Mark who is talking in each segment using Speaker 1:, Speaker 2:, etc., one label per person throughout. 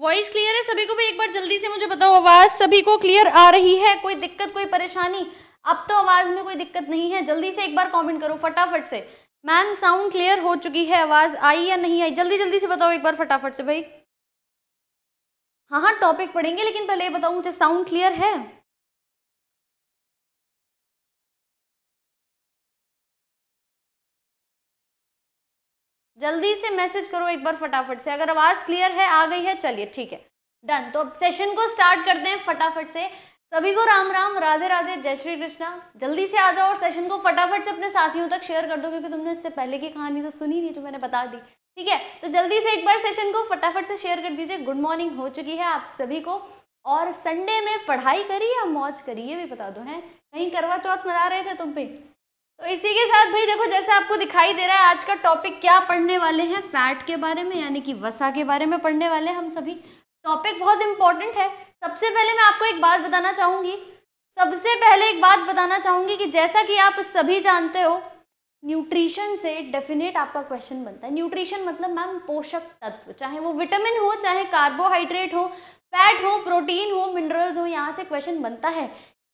Speaker 1: Voice clear है? सभी को भी एक बार जल्दी से मुझे बताओ, आवाज़ सभी को क्लियर आ रही है? कोई दिक्कत, कोई परेशानी? अब तो आवाज़ में कोई दिक्कत नहीं है। जल्दी से एक बार कमेंट करो, फटाफट से। मैम साउंड क्लियर हो चुकी है। आवाज़ आई या नहीं आई? जल्दी जल्दी से बताओ एक बार फटाफट से भाई। हाँ हाँ टॉपिक पढ़ेंगे, लेकिन पहले ये बताओ, मुझे साउंड क्लियर है? जल्दी से मैसेज करो एक बार फटाफट से। अगर आवाज़ क्लियर है, आ गई है, चलिए, ठीक है। डन। तो अब सेशन को स्टार्ट करते हैं फटाफट से। सभी को राम राम, राधे राधे, जय श्री कृष्णा। जल्दी से आ जाओ और सेशन को फटाफट से अपने साथियों तक शेयर कर दो, क्योंकि तुमने इससे पहले की कहानी तो सुनी नहीं, जो मैंने बता दी। ठीक है? तो जल्दी से एक बार सेशन को फटाफट से शेयर कर दीजिए। गुड मॉर्निंग, हो चुकी है आप सभी को। और संडे में पढ़ाई करी या मौज करी, ये भी बता दो, हैं? कहीं करवा चौथ मना रहे थे तुम भी? तो इसी के साथ भाई देखो, जैसे आपको दिखाई दे रहा है, आज का टॉपिक क्या पढ़ने वाले हैं? फैट के बारे में, यानी कि वसा के बारे में पढ़ने वाले हैं हम सभी। टॉपिक बहुत इंपॉर्टेंट है। सबसे पहले मैं आपको एक बात बताना चाहूँगी। सबसे पहले एक बात बताना चाहूँगी कि जैसा कि आप सभी जानते हो न्यूट्रिशन से डेफिनेट आपका क्वेश्चन बनता है। न्यूट्रिशन मतलब मैम पोषक तत्व, चाहे वो विटामिन हो, चाहे कार्बोहाइड्रेट हो फैट हो प्रोटीन हो मिनरल्स हो, यहाँ से क्वेश्चन बनता है।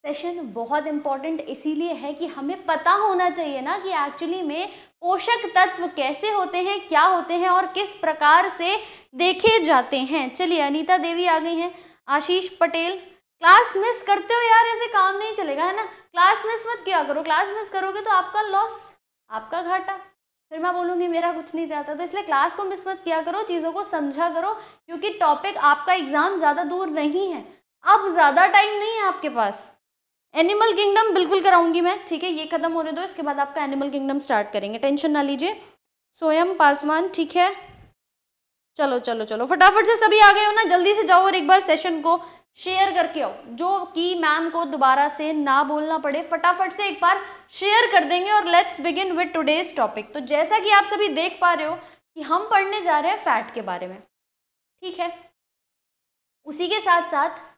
Speaker 1: सेशन बहुत इंपॉर्टेंट इसीलिए है कि हमें पता होना चाहिए ना कि एक्चुअली में पोषक तत्व कैसे होते हैं, क्या होते हैं और किस प्रकार से देखे जाते हैं। चलिए, अनीता देवी आ गई हैं। आशीष पटेल क्लास मिस करते हो यार, ऐसे काम नहीं चलेगा, है ना? क्लास मिस मत किया करो क्लास मिस करोगे तो आपका लॉस आपका घाटा। फिर मैं बोलूँगी, मेरा कुछ नहीं चाहता तो इसलिए क्लास को मिस मत किया करो, चीज़ों को समझा करो, क्योंकि टॉपिक आपका एग्ज़ाम ज़्यादा दूर नहीं है। अब ज़्यादा टाइम नहीं है आपके पास। एनिमल किंगडम बिल्कुल कराऊँगी मैं। ठीक है, ये खत्म होने दो, इसके बाद आपका एनिमल किंगडम स्टार्ट करेंगे। टेंशन ना लीजिए। सोयम पासवान ठीक है। चलो चलो चलो। फटाफट से सभी आ गए हो ना, जल्दी से जाओ और एक बार सेशन को शेयर करके आओ। जो कि मैम को दोबारा से ना बोलना पड़े, फटाफट से एक बार शेयर कर देंगे और let's begin with today's topic तो जैसा कि आप सभी देख पा रहे हो कि हम पढ़ने जा रहे हैं फैट के बारे में। ठीक है? उसी के साथ साथ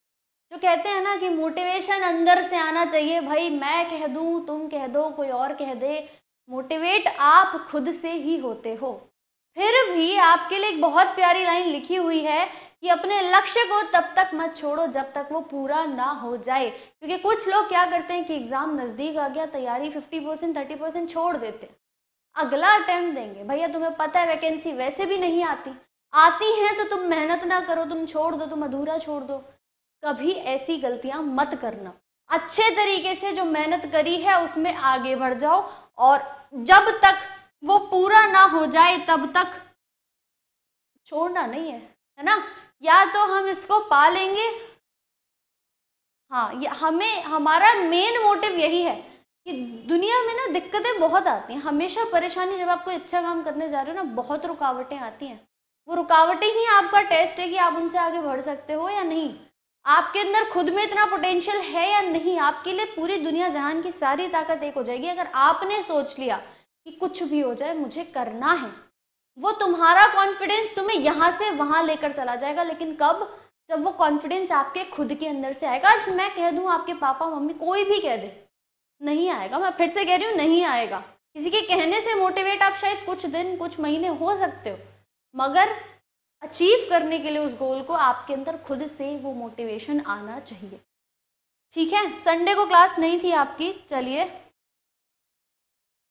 Speaker 1: जो कहते हैं ना कि मोटिवेशन अंदर से आना चाहिए, भाई, मैं कह दूँ, तुम कह दो, कोई और कह दे। मोटिवेट आप खुद से ही होते हो। फिर भी आपके लिए एक बहुत प्यारी लाइन लिखी हुई है कि अपने लक्ष्य को तब तक मत छोड़ो जब तक वो पूरा ना हो जाए। क्योंकि कुछ लोग क्या करते हैं कि एग्ज़ाम नज़दीक आ गया, तैयारी फिफ्टी परसेंट थर्टी परसेंट छोड़ देते हैं। अगला अटेम्प्ट देंगे, भैया, तुम्हें पता है वैकेंसी वैसे भी नहीं आती। आती है तो तुम मेहनत ना करो, तुम छोड़ दो, तुम अधूरा छोड़ दो। कभी ऐसी गलतियाँ मत करना। अच्छे तरीके से जो मेहनत करी है, उसमें आगे बढ़ जाओ और जब तक वो पूरा ना हो जाए, तब तक छोड़ना नहीं है है ना? या तो हम इसको पा लेंगे हाँ हमें, हमारा मेन मोटिव यही है कि दुनिया में ना दिक्कतें बहुत आती हैं। हमेशा परेशानी, जब आप कोई अच्छा काम करने जा रहे हो ना, बहुत रुकावटें आती हैं। वो रुकावटें ही आपका टेस्ट है कि आप उनसे आगे बढ़ सकते हो या नहीं। आपके अंदर खुद में इतना पोटेंशियल है या नहीं? आपके लिए पूरी दुनिया जहान की सारी ताकत एक हो जाएगी। अगर आपने सोच लिया कि कुछ भी हो जाए, मुझे करना है, वो तुम्हारा कॉन्फिडेंस तुम्हें यहाँ से वहाँ लेकर चला जाएगा। लेकिन कब? जब वो कॉन्फिडेंस आपके खुद के अंदर से आएगा। आज मैं कह दूँ, आपके पापा, मम्मी कोई भी कह दे, नहीं आएगा। मैं फिर से कह रही हूँ, नहीं आएगा। किसी के कहने से मोटिवेट आप शायद कुछ दिन, कुछ महीने हो सकते हो। मगर अचीव करने के लिए उस गोल को आपके अंदर खुद से वो मोटिवेशन आना चाहिए। ठीक है? संडे को क्लास नहीं थी आपकी। चलिए।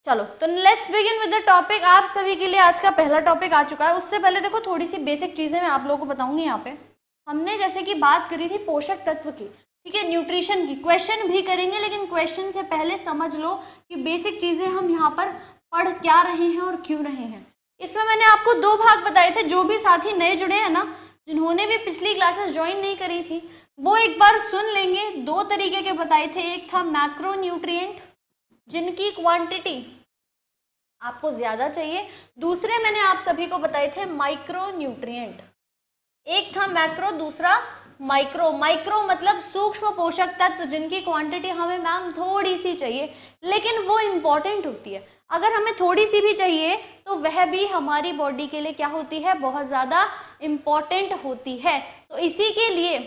Speaker 1: चलो तो let's begin with the topic आप सभी के लिए आज का पहला टॉपिक आ चुका है। उससे पहले देखो थोड़ी सी बेसिक चीज़ें मैं आप लोगों को बताऊँगी यहाँ पे। हमने जैसे कि बात करी थी पोषक तत्व की, ठीक है? न्यूट्रिशन की। क्वेश्चन भी करेंगे, लेकिन क्वेश्चन से पहले समझ लो कि बेसिक चीज़ें हम यहाँ पर पढ़ क्या रहे हैं और क्यों रहे हैं। इसमें मैंने आपको दो भाग बताए थे, जो भी साथी नए जुड़े हैं ना, जिन्होंने भी पिछली क्लासेस ज्वाइन नहीं करी थी, वो एक बार सुन लेंगे। दो तरीके के बताए थे। एक था मैक्रो न्यूट्रिएंट जिनकी क्वांटिटी आपको ज़्यादा चाहिए। दूसरे मैंने आप सभी को बताए थे माइक्रो न्यूट्रिएंट एक था मैक्रो दूसरा माइक्रो माइक्रो मतलब सूक्ष्म पोषक तत्व जिनकी क्वांटिटी हमें मैम थोड़ी सी चाहिए, लेकिन वो इंपॉर्टेंट होती है। अगर हमें थोड़ी सी भी चाहिए तो वह भी हमारी बॉडी के लिए क्या होती है? बहुत ज़्यादा इंपॉर्टेंट होती है। तो इसी के लिए,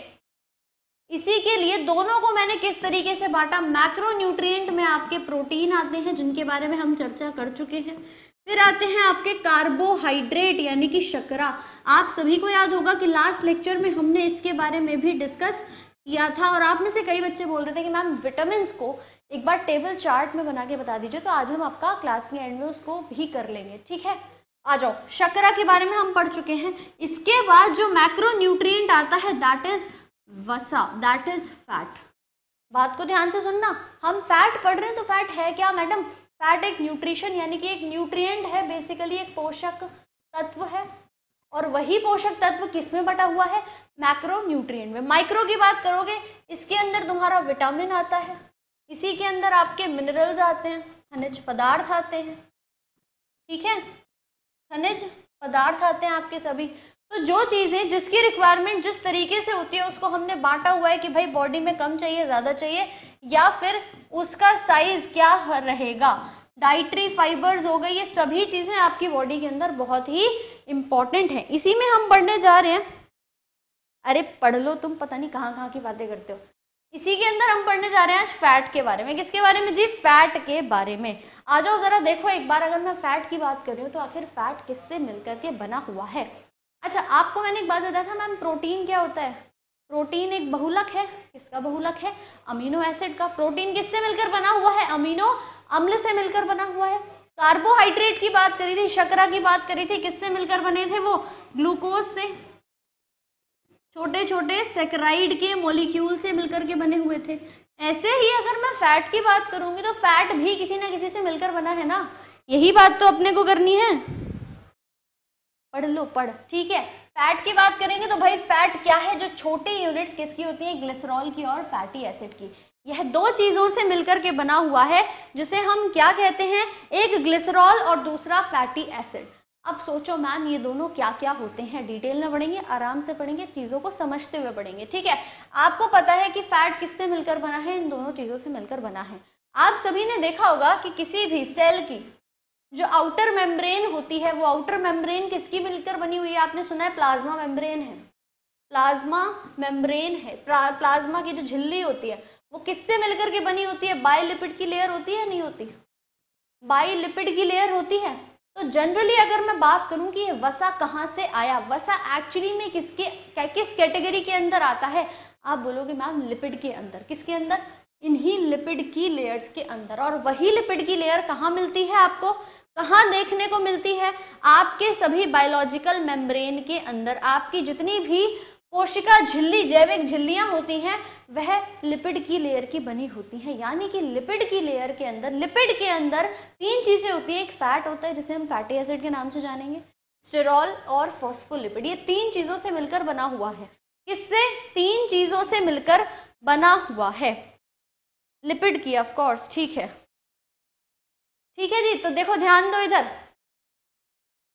Speaker 1: इसी के लिए दोनों को मैंने किस तरीके से बांटा? मैक्रो न्यूट्रिएंट में आपके प्रोटीन आते हैं, जिनके बारे में हम चर्चा कर चुके हैं। फिर आते हैं आपके कार्बोहाइड्रेट, यानी कि शकरा। आप सभी को याद होगा कि लास्ट लेक्चर में हमने इसके बारे में भी डिस्कस किया था और आप में से कई बच्चे बोल रहे थे कि मैम विटामिन को एक बार टेबल चार्ट में बना के बता दीजिए तो आज हम आपका क्लास के एंड में उसको भी कर लेंगे, ठीक है? आ जाओ, शकरा के बारे में हम पढ़ चुके हैं। इसके बाद जो मैक्रो न्यूट्रिएंट आता है दैट इज़ वसा दैट इज़ फैट बात को ध्यान से सुनना। हम फैट पढ़ रहे हैं तो फैट है क्या मैडम फैट एक न्यूट्रिशन, यानी कि एक न्यूट्रिएंट है, बेसिकली एक पोषक तत्व है, और वही पोषक तत्व किसमें बटा हुआ है? मैक्रो न्यूट्रिएंट में। माइक्रो की बात करोगे, इसके अंदर तुम्हारा विटामिन आता है, इसी के अंदर आपके मिनरल्स आते हैं, खनिज पदार्थ आते हैं, ठीक है? खनिज पदार्थ आते हैं आपके सभी। तो जो चीज़ें जिसकी रिक्वायरमेंट जिस तरीके से होती है, उसको हमने बांटा हुआ है कि भाई बॉडी में कम चाहिए, ज़्यादा चाहिए, या फिर उसका साइज़ क्या रहेगा। डाइट्री फाइबर्स हो गए, ये सभी चीज़ें आपकी बॉडी के अंदर बहुत ही इंपॉर्टेंट है। इसी में हम पढ़ने जा रहे हैं। अरे, पढ़ लो तुम, पता नहीं कहाँ कहाँ की बातें करते हो। इसी के अंदर हम पढ़ने जा रहे हैं आज फैट के बारे में। किसके बारे में? जी फैट के बारे में। आ जाओ ज़रा देखो एक बार, अगर मैं फैट की बात कर रही हूँ तो आखिर फैट किससे मिलकर के बना हुआ है? अच्छा आपको मैंने एक बात बताया था मैम, प्रोटीन क्या होता है? प्रोटीन एक बहुलक है। किसका बहुलक है? अमीनो एसिड का। प्रोटीन किससे मिलकर बना हुआ है? अमीनो अम्ल से मिलकर बना हुआ है। कार्बोहाइड्रेट की बात करी थी, शकरा की बात करी थी, किससे मिलकर बने थे वो? ग्लूकोज से। छोटे छोटे सेक्राइड के मोलिक्यूल से मिलकर के बने हुए थे। ऐसे ही अगर मैं फैट की बात करूँगी तो फैट भी किसी ना किसी से मिलकर बना है ना? यही बात तो अपने को करनी है। पढ़ लो, पढ़, ठीक है? फैट की बात करेंगे तो भाई फैट क्या है? जो छोटी यूनिट्स किसकी होती हैं? ग्लिसरॉल की और फैटी एसिड की। यह दो चीज़ों से मिलकर के बना हुआ है, जिसे हम क्या कहते हैं? एक ग्लिसरॉल और दूसरा फैटी एसिड अब सोचो मैम ये दोनों क्या क्या होते हैं? डिटेल में पढ़ेंगे, आराम से पढ़ेंगे, चीज़ों को समझते हुए पढ़ेंगे, ठीक है? आपको पता है कि फैट किससे मिलकर बना है? इन दोनों चीज़ों से मिलकर बना है। आप सभी ने देखा होगा कि किसी भी सेल की जो आउटर मेम्ब्रेन होती है, वो आउटर मेम्ब्रेन किसकी मिलकर बनी हुई है? आपने सुना है प्लाज्मा मेम्ब्रेन है। प्लाज्मा मेम्ब्रेन है। प्लाज्मा की जो झिल्ली होती है, वो किससे मिलकर के बनी होती है? बाई लिपिड की लेयर होती है नहीं होती? बाई लिपिड की लेयर होती है। तो जनरली अगर मैं बात करूँ कि ये वसा कहाँ से आया, वसा एक्चुअली में किसके किस कैटेगरी के अंदर आता है? आप बोलोगे, मैम लिपिड के अंदर। किसके अंदर? इन्हीं लिपिड की लेयर्स के अंदर। और वही लिपिड की लेयर कहाँ मिलती है आपको? कहाँ देखने को मिलती है? आपके सभी बायोलॉजिकल मेम्ब्रेन के अंदर। आपकी जितनी भी कोशिका झिल्ली, जैविक झिल्लियाँ होती हैं, वह लिपिड की लेयर की बनी होती हैं। यानी कि लिपिड की लेयर के अंदर लिपिड के अंदर तीन चीज़ें होती हैं। एक फैट होता है, जिसे हम फैटी एसिड के नाम से जानेंगे। स्टेरॉल और फॉस्फोलिपिड ये तीन चीज़ों से मिलकर बना हुआ है। किससे? तीन चीज़ों से मिलकर बना हुआ है। लिपिड की ऑफ़ कोर्स ठीक है। ठीक है जी तो देखो, ध्यान दो इधर।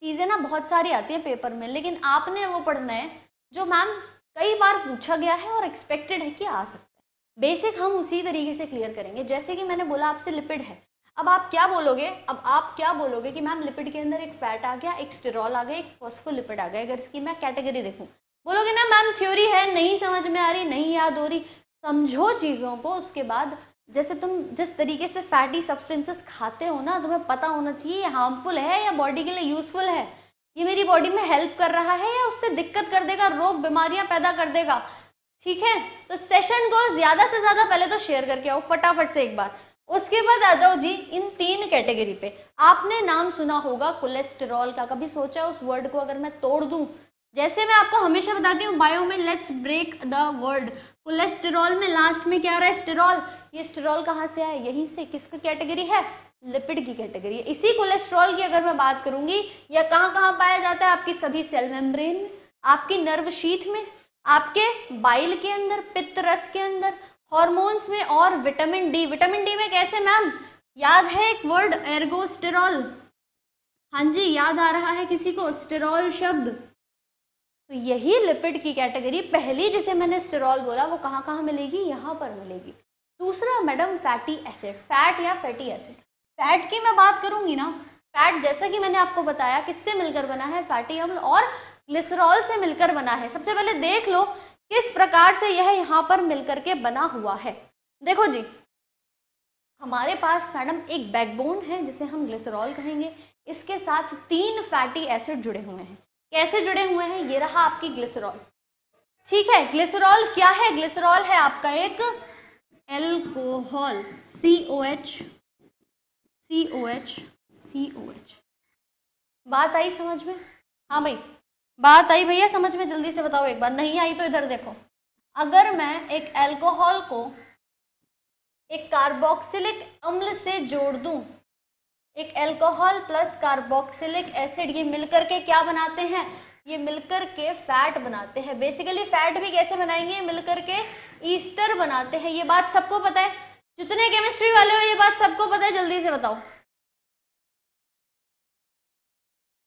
Speaker 1: चीज़ें ना बहुत सारी आती हैं पेपर में, लेकिन आपने वो पढ़ना है, जो मैम कई बार पूछा गया है और एक्सपेक्टेड है कि आ सकता है। बेसिक हम उसी तरीके से क्लियर करेंगे, जैसे कि मैंने बोला आपसे लिपिड है। अब आप क्या बोलोगे? अब आप क्या बोलोगे कि मैम लिपिड के अंदर एक फैट आ गया, एक स्टेरॉल आ गया, एक फॉस्फोलिपिड आ गया, अगर इसकी मैं कैटेगरी देखूँ। बोलोगे ना, मैम थ्योरी है, नहीं समझ में आ रही, नहीं याद हो रही। समझो चीज़ों को, उसके बाद जैसे तुम जिस तरीके से फैटी सब्सटेंसेस खाते हो ना, तुम्हें पता होना चाहिए ये हार्मफुल है या बॉडी के लिए यूज़फुल है। ये मेरी बॉडी में हेल्प कर रहा है या उससे दिक्कत कर देगा, रोग, बीमारियाँ पैदा कर देगा। ठीक है? तो सेशन को ज़्यादा से ज़्यादा पहले तो शेयर करके आओ, फटाफट से एक बार। उसके बाद आ जाओ जी, इन तीन कैटेगरी पे। आपने नाम सुना होगा कोलेस्टेरॉल का। कभी सोचा उस वर्ड को अगर मैं तोड़ दूँ? जैसे मैं आपको हमेशा बताती हूँ बायो में let's break the word cholesterol में लास्ट में क्या आ रहा है? स्टेरॉल। ये स्टेरॉल कहाँ से आया? यहीं से। किसका कैटेगरी है? लिपिड की कैटेगरी है। इसी कोलेस्ट्रॉल की अगर मैं बात करूँगी या कहाँ कहाँ पाया जाता है? आपकी सभी सेल मेम्ब्रेन में आपकी नर्व शीथ में, आपके बाइल के अंदर पित्त रस के अंदर हॉर्मोन्स में और विटामिन डी विटामिन डी में कैसे मैम याद है एक वर्ड एर्गोस्टेरॉल हाँ जी, याद आ रहा है किसी को? स्टेरॉल शब्द। तो यही लिपिड की कैटेगरी पहली जिसे मैंने स्टेरॉल बोला, वो कहाँ कहाँ मिलेगी? यहाँ पर मिलेगी। दूसरा मैडम फैटी एसिड फैट या फैटी एसिड फैट की मैं बात करूँगी ना फैट जैसा कि मैंने आपको बताया, किससे मिलकर बना है? फैटी अम्ल और ग्लिसरॉल से मिलकर बना है। सबसे पहले देख लो, किस प्रकार से यह यहाँ पर मिलकर के बना हुआ है। देखो जी, हमारे पास मैडम एक बैकबोन है, जिसे हम ग्लिसरॉल कहेंगे। इसके साथ तीन फैटी एसिड जुड़े हुए हैं। कैसे जुड़े हुए हैं? ये रहा आपकी ग्लिसरॉल ठीक है ग्लिसरॉल क्या है? ग्लिसरॉल है आपका एक alcohol C O H C O H C O H बात आई समझ में? हाँ भाई, बात आई भैया, समझ में? जल्दी से बताओ एक बार। नहीं आई तो इधर देखो। अगर मैं एक एल्कोहल को एक कार्बोक्सिलिक अम्ल से जोड़ दूँ एक अल्कोहल प्लस कार्बोक्सिलिक एसिड ये मिलकर के क्या बनाते हैं? ये मिलकर के फैट बनाते हैं। बेसिकली फैट भी कैसे बनाएँगे? मिलकर के ईस्टर बनाते हैं। ये बात सबको पता है? जितने केमिस्ट्री वाले हो, ये बात सबको पता है? जल्दी से बताओ।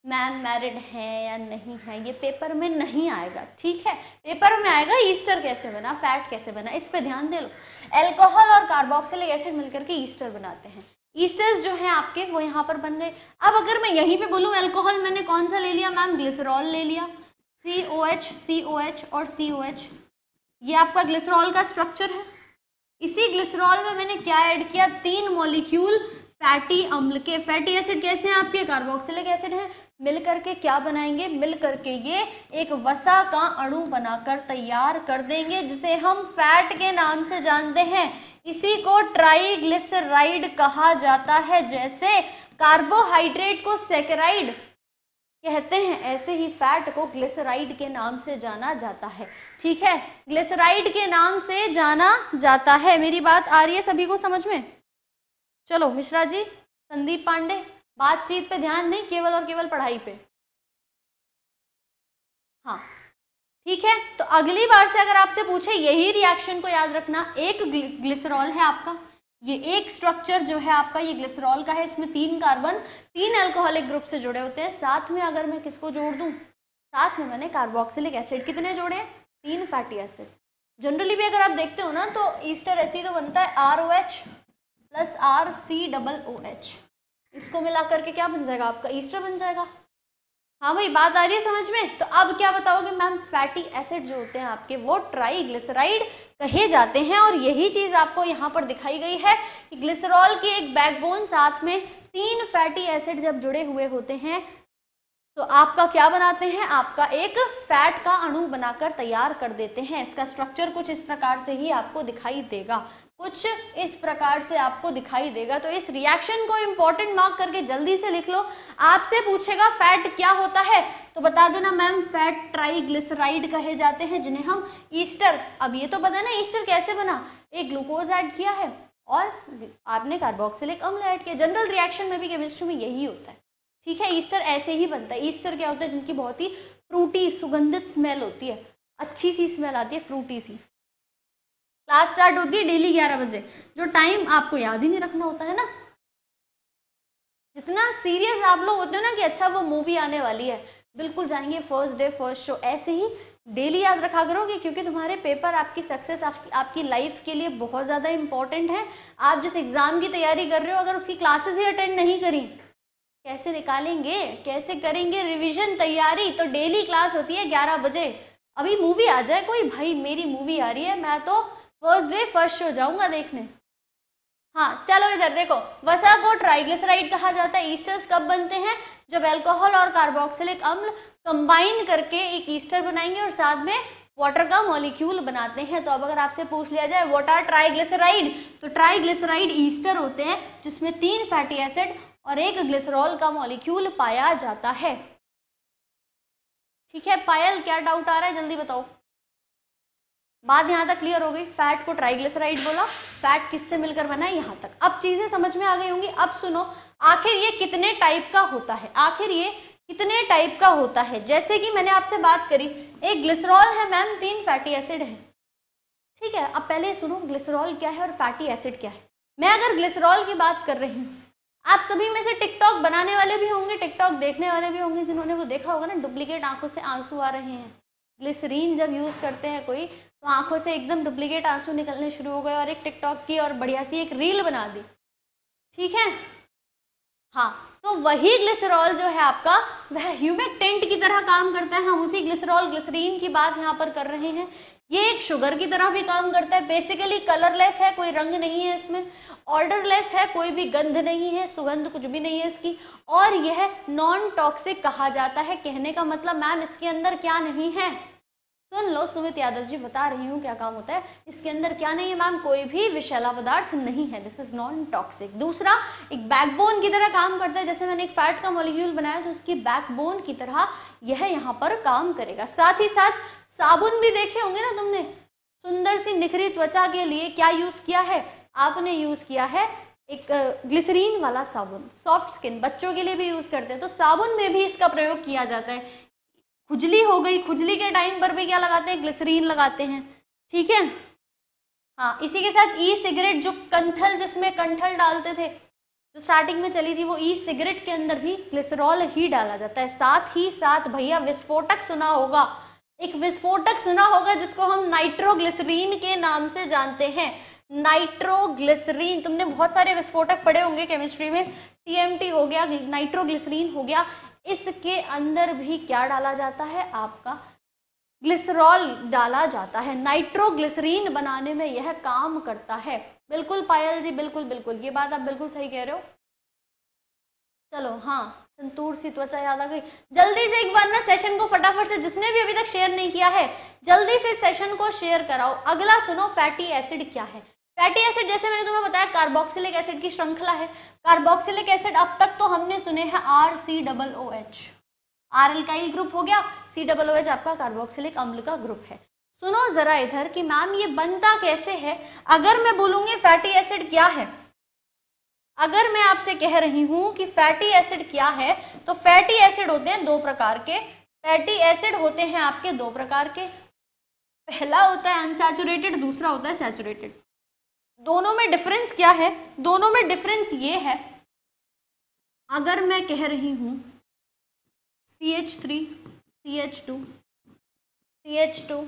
Speaker 1: मैम मैरिड है या नहीं है, ये पेपर में नहीं आएगा, ठीक है? पेपर में आएगा ईस्टर कैसे बना फैट कैसे बना, इस पे ध्यान दे लो। एल्कोहल और कार्बोक्सिलिक एसिड मिलकर के ईस्टर बनाते हैं। ईस्टर्स जो हैं आपके, वो यहाँ पर बन गए। अब अगर मैं यहीं पे बोलूँ एल्कोहल मैंने कौन सा ले लिया, मैम? ग्लिसरॉल ले लिया। सी O H C O H और सी ओ एच ये आपका ग्लिसरॉल का स्ट्रक्चर है। इसी ग्लिसरॉल में मैंने क्या ऐड किया? तीन मॉलिक्यूल फैटी अम्ल के फैटी एसिड कैसे हैं आपके? कार्बोक्सिलिक एसिड हैं। मिल करके क्या बनाएँगे? मिल करके ये एक वसा का अणु बनाकर तैयार कर देंगे, जिसे हम फैट के नाम से जानते हैं। इसी को ट्राइग्लिसराइड कहा जाता है, जैसे कार्बोहाइड्रेट को सेकेराइड कहते हैं, ऐसे ही फैट को ग्लिसराइड के नाम से जाना जाता है। ठीक है? ग्लिसराइड के नाम से जाना जाता है। मेरी बात आ रही है सभी को समझ में? चलो, मिश्रा जी, संदीप पांडे, बातचीत पे ध्यान नहीं केवल और केवल पढ़ाई पे। हाँ। ठीक है? तो अगली बार से अगर आपसे पूछे, यही रिएक्शन को याद रखना, एक ग्लिसरॉल है आपका। ये एक स्ट्रक्चर जो है आपका, ये ग्लिसरॉल का है, इसमें तीन कार्बन तीन अल्कोहलिक ग्रुप से जुड़े होते हैं। साथ में अगर मैं किसको जोड़ दूँ? साथ में मैंने कार्बोक्सिलिक एसिड कितने जोड़े तीन फैटी एसिड जनरली भी अगर आप देखते हो ना तो ईस्टर ऐसी तो बनता है R O H plus R C double O H इसको मिला करके क्या बन जाएगा आपका? ईस्टर बन जाएगा। हाँ भाई, बात आ रही है समझ में? तो अब क्या बताओगे मैम फैटी एसिड जो होते हैं आपके, वो ट्राईग्लिसराइड कहे जाते हैं और यही चीज़ आपको यहाँ पर दिखाई गई है कि ग्लिसरॉल की एक बैकबोन साथ में तीन फैटी एसिड जब जुड़े हुए होते हैं तो आपका क्या बनाते हैं? आपका एक फैट का अणु बनाकर तैयार कर देते हैं। इसका स्ट्रक्चर कुछ इस प्रकार से ही आपको दिखाई देगा। कुछ इस प्रकार से आपको दिखाई देगा। तो इस रिएक्शन को इंपॉर्टेंट मार्क करके जल्दी से लिख लो। आपसे पूछेगा, फैट क्या होता है? तो बता देना, मैम, फैट ट्राईग्लिसराइड कहे जाते हैं, जिन्हें हम ईस्टर अब ये तो पता ना, ईस्टर कैसे बना? एक ग्लूकोज ऐड किया है और आपने कार्बोक्सिलिक अम्ल ऐड किया। जनरल रिएक्शन में भी केमिस्ट्री में यही होता है। ठीक है, ईस्टर ऐसे ही बनता है। ईस्टर क्या होता है? जिनकी बहुत ही फ्रूटी सुगंधित स्मेल होती है। अच्छी सी स्मेल आती है फ्रूटी सी। क्लास स्टार्ट होती है डेली ग्यारह बजे। जो टाइम आपको याद ही नहीं रखना होता है ना। जितना सीरियस आप लोग होते हो ना कि अच्छा वो मूवी आने वाली है। बिल्कुल जाएँगे फ़र्स्ट डे फ़र्स्ट शो। ऐसे ही डेली याद रखा करोगे क्योंकि तुम्हारे पेपर आपकी सक्सेस आप, आपकी लाइफ के लिए बहुत ज़्यादा इंपॉर्टेंट है। आप जिस एग्ज़ाम की तैयारी कर रहे हो अगर उसकी क्लासेस ही अटेंड नहीं करी कैसे निकालेंगे? कैसे करेंगे? रिविजन तैयारी तो डेली क्लास होती है ग्यारह बजे। अभी मूवी आ जाए कोई? भाई मेरी मूवी आ रही है मैं तो फ़र्स्ट डे फ़र्स्ट शो जाऊँगा देखने। हाँ चलो इधर देखो। वसा को ट्राइग्लिसराइड कहा जाता है। ईस्टर्स कब बनते हैं? जब अल्कोहल और कार्बोक्सिलिक अम्ल कंबाइन करके एक ईस्टर बनाएँगे और साथ में वाटर का मॉलिक्यूल बनाते हैं। तो अब अगर आपसे पूछ लिया जाए वॉट आर ट्राइग्लिसराइड तो ट्राइग्लिसराइड ईस्टर होते हैं, जिसमें तीन फैटी एसिड और एक ग्लिसरॉल का मॉलिक्यूल पाया जाता है। ठीक है, पायल, क्या डाउट आ रहा है? जल्दी बताओ। बात यहाँ तक क्लियर हो गई। फैट को ट्राइग्लिसराइड बोला। फैट किससे मिलकर बना है? यहाँ तक। अब चीज़ें समझ में आ गई होंगी। अब सुनो, आखिर ये कितने टाइप का होता है? आखिर ये कितने टाइप का होता है? जैसे कि मैंने आपसे बात करी, एक ग्लिसरॉल है मैम, तीन फैटी एसिड है। ठीक है, अब पहले सुनो ग्लिसरॉल क्या है और फैटी एसिड क्या है? मैं अगर ग्लिसरॉल की बात कर रही हूँ, आप सभी में से टिकटॉक बनाने वाले भी होंगे टिकटॉक देखने वाले भी होंगे, जिन्होंने वो देखा होगा ना डुप्लीकेट आँखों से आँसू आ रहे हैं। ग्लिसरीन जब यूज़ करते हैं कोई तो आँखों से एकदम डुप्लीकेट आँसू निकलने शुरू हो गए और एक टिकटॉक की और बढ़िया सी एक रील बना दी। ठीक है? हाँ तो वही ग्लिसरॉल जो है आपका, वह ह्यूमिक टेंट की तरह काम करता है। हम उसी ग्लिसरॉल ग्लिसरीन की बात यहाँ पर कर रहे हैं। ये एक शुगर की तरह भी काम करता है। बेसिकली कलरलेस है, कोई रंग नहीं है इसमें। ऑर्डरलेस है, कोई भी गंध नहीं है, सुगंध कुछ भी नहीं है इसकी। और यह नॉन टॉक्सिक कहा जाता है। कहने का मतलब मैम, इसके अंदर क्या नहीं है? सुन लो, सुमित यादव जी बता रही हूँ क्या काम होता है। इसके अंदर क्या नहीं है मैम, कोई भी विषैला पदार्थ नहीं है। दिस इज़ नॉन टॉक्सिक दूसरा, एक बैकबोन की तरह काम करता है। जैसे मैंने एक फैट का मॉलिक्यूल बनाया तो उसकी बैकबोन की तरह यह यहाँ पर काम करेगा। साथ ही साथ, साबुन भी देखे होंगे ना तुमने? सुंदर सी निखरी त्वचा के लिए क्या यूज़ किया है? आपने यूज़ किया है एक ग्लिसरीन वाला साबुन। सॉफ्ट स्किन बच्चों के लिए भी यूज़ करते हैं। तो साबुन में भी इसका प्रयोग किया जाता है। खुजली हो गई। खुजली के टाइम पर भी क्या लगाते हैं? ग्लिसरीन लगाते हैं। ठीक है? हाँ इसी के साथ ई सिगरेट जो कंथल जिसमें कंठल डालते थे, जो स्टार्टिंग में चली थी, वो ई सिगरेट के अंदर भी ग्लिसरॉल ही डाला जाता है। साथ ही साथ भैया, विस्फोटक सुना होगा। एक विस्फोटक सुना होगा जिसको हम नाइट्रोग्लिसरीन के नाम से जानते हैं। नाइट्रोग्लिसरीन, तुमने बहुत सारे विस्फोटक पढ़े होंगे केमिस्ट्री में। टीएमटी हो गया, नाइट्रोग्लिसरीन हो गया इसके अंदर भी क्या डाला जाता है? आपका ग्लिसरॉल डाला जाता है। नाइट्रोग्लिसरीन बनाने में यह काम करता है। बिल्कुल पायल जी, बिल्कुल बिल्कुल। ये बात आप बिल्कुल सही कह रहे हो। चलो हाँ संतूर सी त्वचा याद आ गई। जल्दी से एक बार ना सेशन को फटाफट से, जिसने भी अभी तक शेयर नहीं किया है, जल्दी से सेशन को शेयर कराओ। अगला सुनो फैटी एसिड क्या है? फैटी एसिड जैसे मैंने तुम्हें बताया कार्बोक्सिलिक एसिड की श्रृंखला है। कार्बोक्सिलिक एसिड अब तक तो हमने सुने हैं R C double O H R L alkyl group हो गया सी डबल ओ एच आपका कार्बोक्सिलिक अम्ल का ग्रुप है। सुनो जरा इधर कि मैम ये बनता कैसे है? अगर मैं बोलूँगी फैटी एसिड क्या है? अगर मैं आपसे कह रही हूँ कि फैटी एसिड क्या है तो फैटी एसिड होते हैं दो प्रकार के। फैटी एसिड होते हैं आपके दो प्रकार के। पहला होता है अनसैचुरेटेड दूसरा होता है सैचुरेटेड दोनों में डिफरेंस क्या है? दोनों में डिफरेंस ये है, अगर मैं कह रही हूँ C H three C H two C H two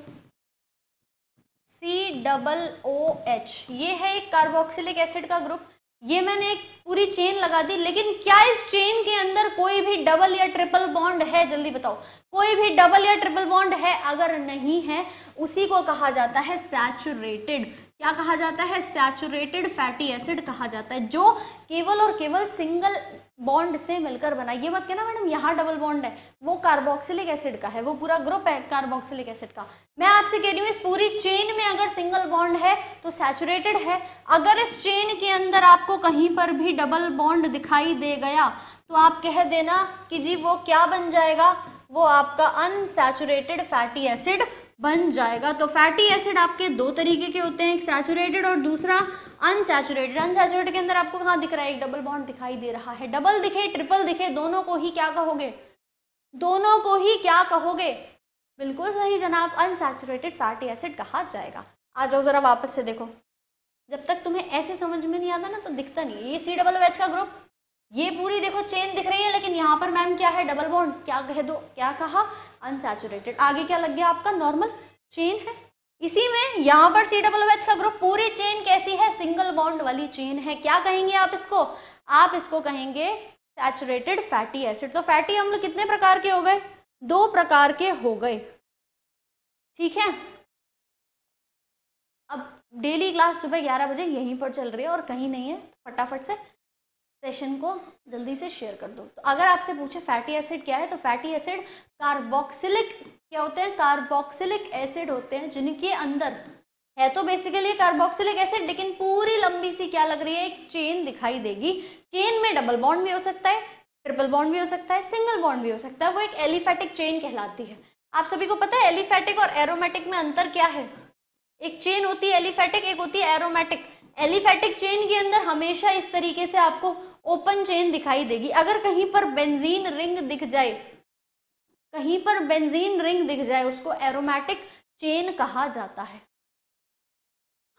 Speaker 1: C double O H ये है एक कार्बोक्सिलिक एसिड का ग्रुप ये मैंने एक पूरी चेन लगा दी, लेकिन क्या इस चेन के अंदर कोई भी डबल या ट्रिपल बॉन्ड है? जल्दी बताओ। कोई भी डबल या ट्रिपल बॉन्ड है? अगर नहीं है, उसी को कहा जाता है सैचुरेटेड क्या कहा जाता है? सैचुरेटेड फैटी एसिड कहा जाता है, जो केवल और केवल सिंगल बॉन्ड से मिलकर बना। ये मत कहना मैडम, यहाँ डबल बॉन्ड है, वो कार्बोक्सिलिक एसिड का है, वो पूरा ग्रुप है कार्बोक्सिलिक एसिड का। मैं आपसे कह रही हूँ, इस पूरी चेन में अगर सिंगल बॉन्ड है तो सैचुरेटेड है। अगर इस चेन के अंदर आपको कहीं पर भी डबल बॉन्ड दिखाई दे गया तो आप कह देना कि जी वो क्या बन जाएगा? वो आपका अनसैचुरेटेड फैटी एसिड बन जाएगा। तो फैटी एसिड आपके दो तरीके के होते हैं, एक सैचुरेटेड और दूसरा अनसैचुरेटेड अनसैचुरेटेड के अंदर आपको कहाँ दिख रहा है? एक डबल बॉन्ड दिखाई दे रहा है। डबल दिखे ट्रिपल दिखे, दोनों को ही क्या कहोगे? दोनों को ही क्या कहोगे? बिल्कुल सही जनाब अनसैचुरेटेड फैटी एसिड कहा जाएगा। आ जाओ ज़रा वापस से देखो। जब तक तुम्हें ऐसे समझ में नहीं आता ना तो दिखता नहीं। ये सी डबल एच का ग्रुप ये पूरी देखो चेन दिख रही है, लेकिन यहाँ पर मैम क्या है? डबल बॉन्ड क्या कह दो? क्या कहा? अनसेचुरेटेड आगे क्या लग गया आपका? नॉर्मल चेन है। इसी में यहाँ पर सी डबल एच का ग्रुप पूरी चेन कैसी है? सिंगल बॉन्ड वाली चेन है। क्या कहेंगे आप इसको? आप इसको कहेंगे सैचुरेटेड फैटी एसिड तो फैटी अम्ल कितने प्रकार के हो गए? दो प्रकार के हो गए। ठीक है? अब डेली क्लास सुबह ग्यारह बजे यहीं पर चल रही है और कहीं नहीं है। फटाफट से सेशन को जल्दी से शेयर कर दो। तो अगर आपसे पूछे फैटी एसिड क्या है तो फैटी एसिड कार्बोक्सिलिक क्या होते हैं? कार्बोक्सिलिक एसिड होते हैं, जिनके अंदर है तो बेसिकली कार्बोक्सिलिक एसिड लेकिन पूरी लंबी सी क्या लग रही है? एक चेन दिखाई देगी। चेन में डबल बॉन्ड भी हो सकता है ट्रिपल बॉन्ड भी हो सकता है सिंगल बॉन्ड भी हो सकता है। वो एक एलिफेटिक चेन कहलाती है। आप सभी को पता है एलिफेटिक और एरोमेटिक में अंतर क्या है? एक चेन होती है एलिफेटिक एक होती है एरोमेटिक एलिफेटिक चेन के अंदर हमेशा इस तरीके से आपको ओपन चेन दिखाई देगी। अगर कहीं पर बेंजीन रिंग दिख जाए, कहीं पर बेंजीन रिंग दिख जाए, उसको एरोमेटिक चेन कहा जाता है।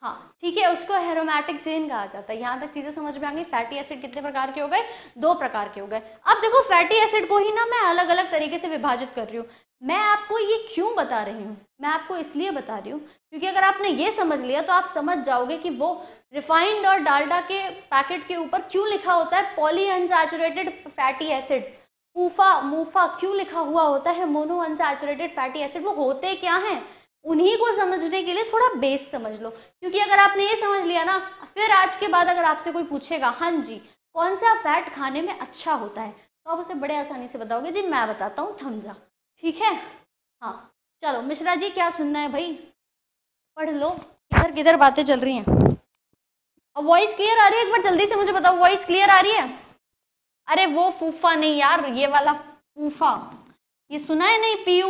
Speaker 1: हाँ ठीक है, उसको एरोमेटिक चेन कहा जाता है। यहाँ तक चीज़ें समझ में आ गई। फैटी एसिड कितने प्रकार के हो गए? दो प्रकार के हो गए। अब देखो फैटी एसिड को ही ना मैं अलग अलग तरीके से विभाजित कर रही हूँ। मैं आपको ये क्यों बता रही हूँ? मैं आपको इसलिए बता रही हूँ क्योंकि अगर आपने ये समझ लिया तो आप समझ जाओगे कि वो रिफाइंड और डालडा के पैकेट के ऊपर क्यों लिखा होता है? Poly unsaturated fatty acid. MUFA MUFA, क्यों लिखा हुआ होता है? मोनो अनसैचुरेटेड फैटी एसिड, वो होते क्या हैं? उन्हीं को समझने के लिए थोड़ा बेस समझ लो। क्योंकि अगर आपने ये समझ लिया ना, फिर आज के बाद अगर आपसे कोई पूछेगा हाँ जी, कौन सा फैट खाने में अच्छा होता है? तो आप उसे बड़े आसानी से बताओगे, जी, मैं बताता हूँ थम जा ठीक है? हाँ। चलो, मिश्रा जी, क्या सुनना है भाई? पढ़ लो। किधर किधर बातें चल रही हैं? वॉइस क्लियर आ रही है? एक बार जल्दी से मुझे बताओ वॉइस क्लियर आ रही है? अरे वो फूफा नहीं यार, ये वाला फूफा। ये सुना है नहीं? P U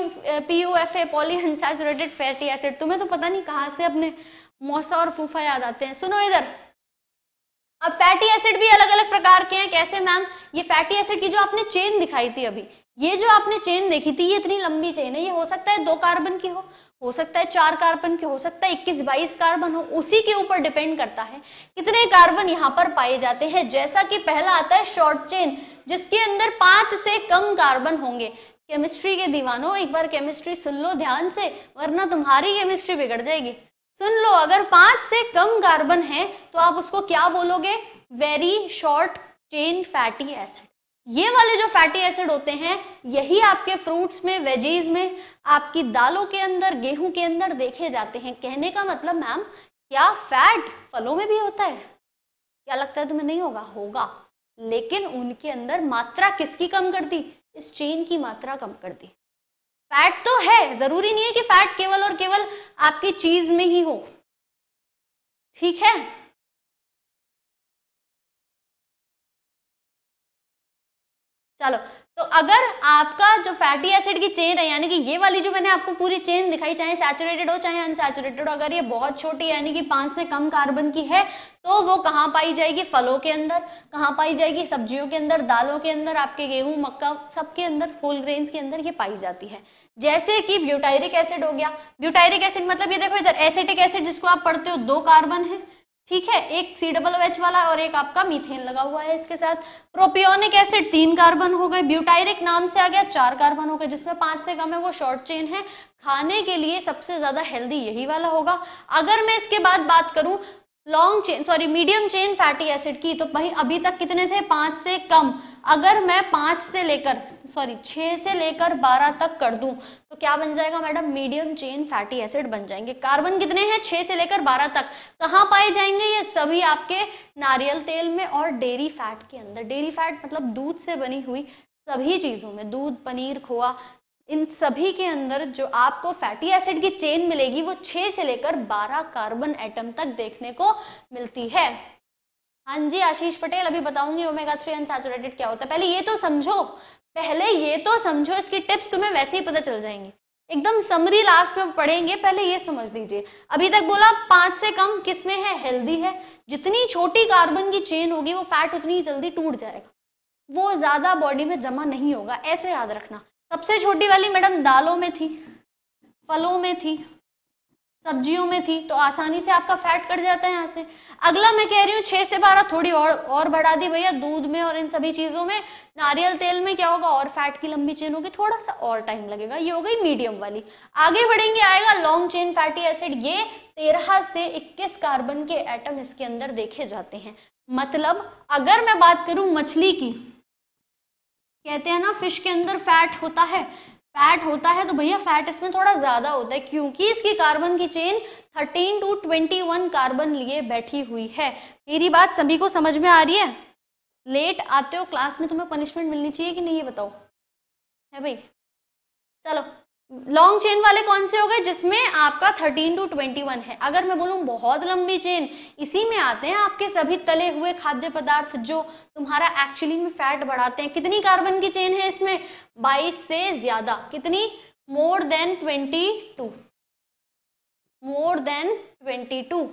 Speaker 1: P U F A poly unsaturated fatty acid तुम्हें तो पता नहीं कहाँ से अपने मौसा और फूफा याद आते हैं। सुनो इधर। अब फैटी एसिड भी अलग अलग प्रकार के हैं। कैसे मैम ये फैटी एसिड की जो आपने चेन दिखाई थी अभी, ये जो आपने चेन देखी थी, ये इतनी लंबी चेन है। ये हो सकता है दो कार्बन की हो। हो सकता है चार कार्बन के, हो सकता है इक्कीस बाईस कार्बन हो, उसी के ऊपर डिपेंड करता है कितने कार्बन यहाँ पर पाए जाते हैं। जैसा कि पहला आता है शॉर्ट चेन, जिसके अंदर पाँच से कम कार्बन होंगे। केमिस्ट्री के दीवानों, एक बार केमिस्ट्री सुन लो ध्यान से, वरना तुम्हारी केमिस्ट्री बिगड़ जाएगी। सुन लो, अगर पाँच से कम कार्बन है तो आप उसको क्या बोलोगे? Very short chain fatty acid ये वाले जो फैटी एसिड होते हैं, यही आपके फ्रूट्स में वेजीज में, आपकी दालों के अंदर, गेहूँ के अंदर देखे जाते हैं। कहने का मतलब मैम क्या फैट फलों में भी होता है? क्या लगता है तुम्हें नहीं होगा? होगा। लेकिन उनके अंदर मात्रा किसकी कम कर दी? इस चेन की मात्रा कम कर दी। फैट तो है, ज़रूरी नहीं है कि फैट केवल और केवल आपकी चीज़ में ही हो। ठीक है? चलो तो अगर आपका जो फैटी एसिड की चेन है, यानी कि ये वाली जो मैंने आपको पूरी चेन दिखाई, चाहे सैचुरेटेड हो, चाहे अनसैचुरेटेड हो, अगर ये बहुत छोटी, यानी कि पाँच से कम कार्बन की है तो वो कहाँ पाई जाएगी? फलों के अंदर। कहाँ पाई जाएगी? सब्जियों के अंदर, दालों के अंदर, आपके गेहूँ, मक्का, सबके अंदर होल ग्रेन्स के अंदर ये पाई जाती है। जैसे कि ब्यूटायरिक एसिड हो गया। ब्यूटायरिक एसिड मतलब ये देखो इधर एसिटिक एसिड जिसको आप पढ़ते हो, दो कार्बन है। ठीक है, एक सी डबल एच वाला और एक आपका मीथेन लगा हुआ है इसके साथ। प्रोपियोनिक एसिड तीन कार्बन हो गए, ब्यूटायरिक नाम से आ गया, चार कार्बन हो गए, जिसमें पाँच से कम है, वो शॉर्ट चेन है। खाने के लिए सबसे ज़्यादा हेल्दी यही वाला होगा। अगर मैं इसके बाद बात करूँ long chain sorry medium chain fatty acid की तो भाई अभी तक कितने थे? पाँच से कम। अगर मैं पाँच से लेकर सॉरी छह से लेकर बारह तक कर दूँ तो क्या बन जाएगा madam? Medium chain fatty acid बन जाएँगे। कार्बन कितने हैं? छह से लेकर बारह तक। कहाँ पाए जाएँगे ये सभी आपके नारियल तेल में और डेयरी फैट के अंदर। डेयरी फैट मतलब दूध से बनी हुई सभी चीज़ों में, दूध, पनीर, खोआ, इन सभी के अंदर जो आपको फैटी एसिड की चेन मिलेगी, वो 6 से लेकर 12 कार्बन एटम तक देखने को मिलती है। हाँ जी, आशीष पटेल, अभी बताऊँगी ओमेगा थ्री अनसैचुरेटेड क्या होता है। पहले ये तो समझो, पहले ये तो समझो, इसकी टिप्स तुम्हें वैसे ही पता चल जाएँगी। एकदम समरी लास्ट में पढ़ेंगे, पहले ये समझ लीजिए। अभी तक बोला, पाँच से कम किसमें है? हेल्दी है। जितनी छोटी कार्बन की चेन होगी, वो फैट उतनी जल्दी टूट जाएगा। वो ज़्यादा बॉडी में जमा नहीं होगा, ऐसे याद रखना। सबसे छोटी वाली मैडम दालों में थी, फलों में थी, सब्जियों में थी तो आसानी से आपका फैट कट जाता है यहाँ से। अगला मैं कह रही हूँ, छह से बारह थोड़ी और और बढ़ा दी भैया, दूध में और इन सभी चीज़ों में। नारियल तेल में क्या होगा, और फैट की लंबी चेन होगी थोड़ा सा और टाइम लगेगा। ये हो गई मीडियम वाली। आगे बढ़ेंगे, आएगा लॉन्ग चेन फैटी एसिड ये तेरह से इक्कीस कार्बन के एटम इसके अंदर देखे जाते हैं। मतलब अगर मैं बात करूँ मछली की, कहते हैं ना फ़िश के अंदर फैट होता है फैट होता है तो भैया फैट इसमें थोड़ा ज़्यादा होता है, क्योंकि इसकी कार्बन की चेन 13 टू 21 कार्बन लिए बैठी हुई है। मेरी बात सभी को समझ में आ रही है? लेट आते हो क्लास में तुम्हें पनिशमेंट मिलनी चाहिए कि नहीं, ये बताओ? है भाई? चलो। लॉन्ग चेन वाले कौन से हो गए जिसमें आपका 13 टू 21 है? अगर मैं बोलूँ बहुत लंबी चेन इसी में आते हैं आपके सभी तले हुए खाद्य पदार्थ जो तुम्हारा एक्चुअली में फैट बढ़ाते हैं। कितनी कार्बन की चेन है इसमें? 22 से ज़्यादा। कितनी? मोर देन 22 मोर देन 22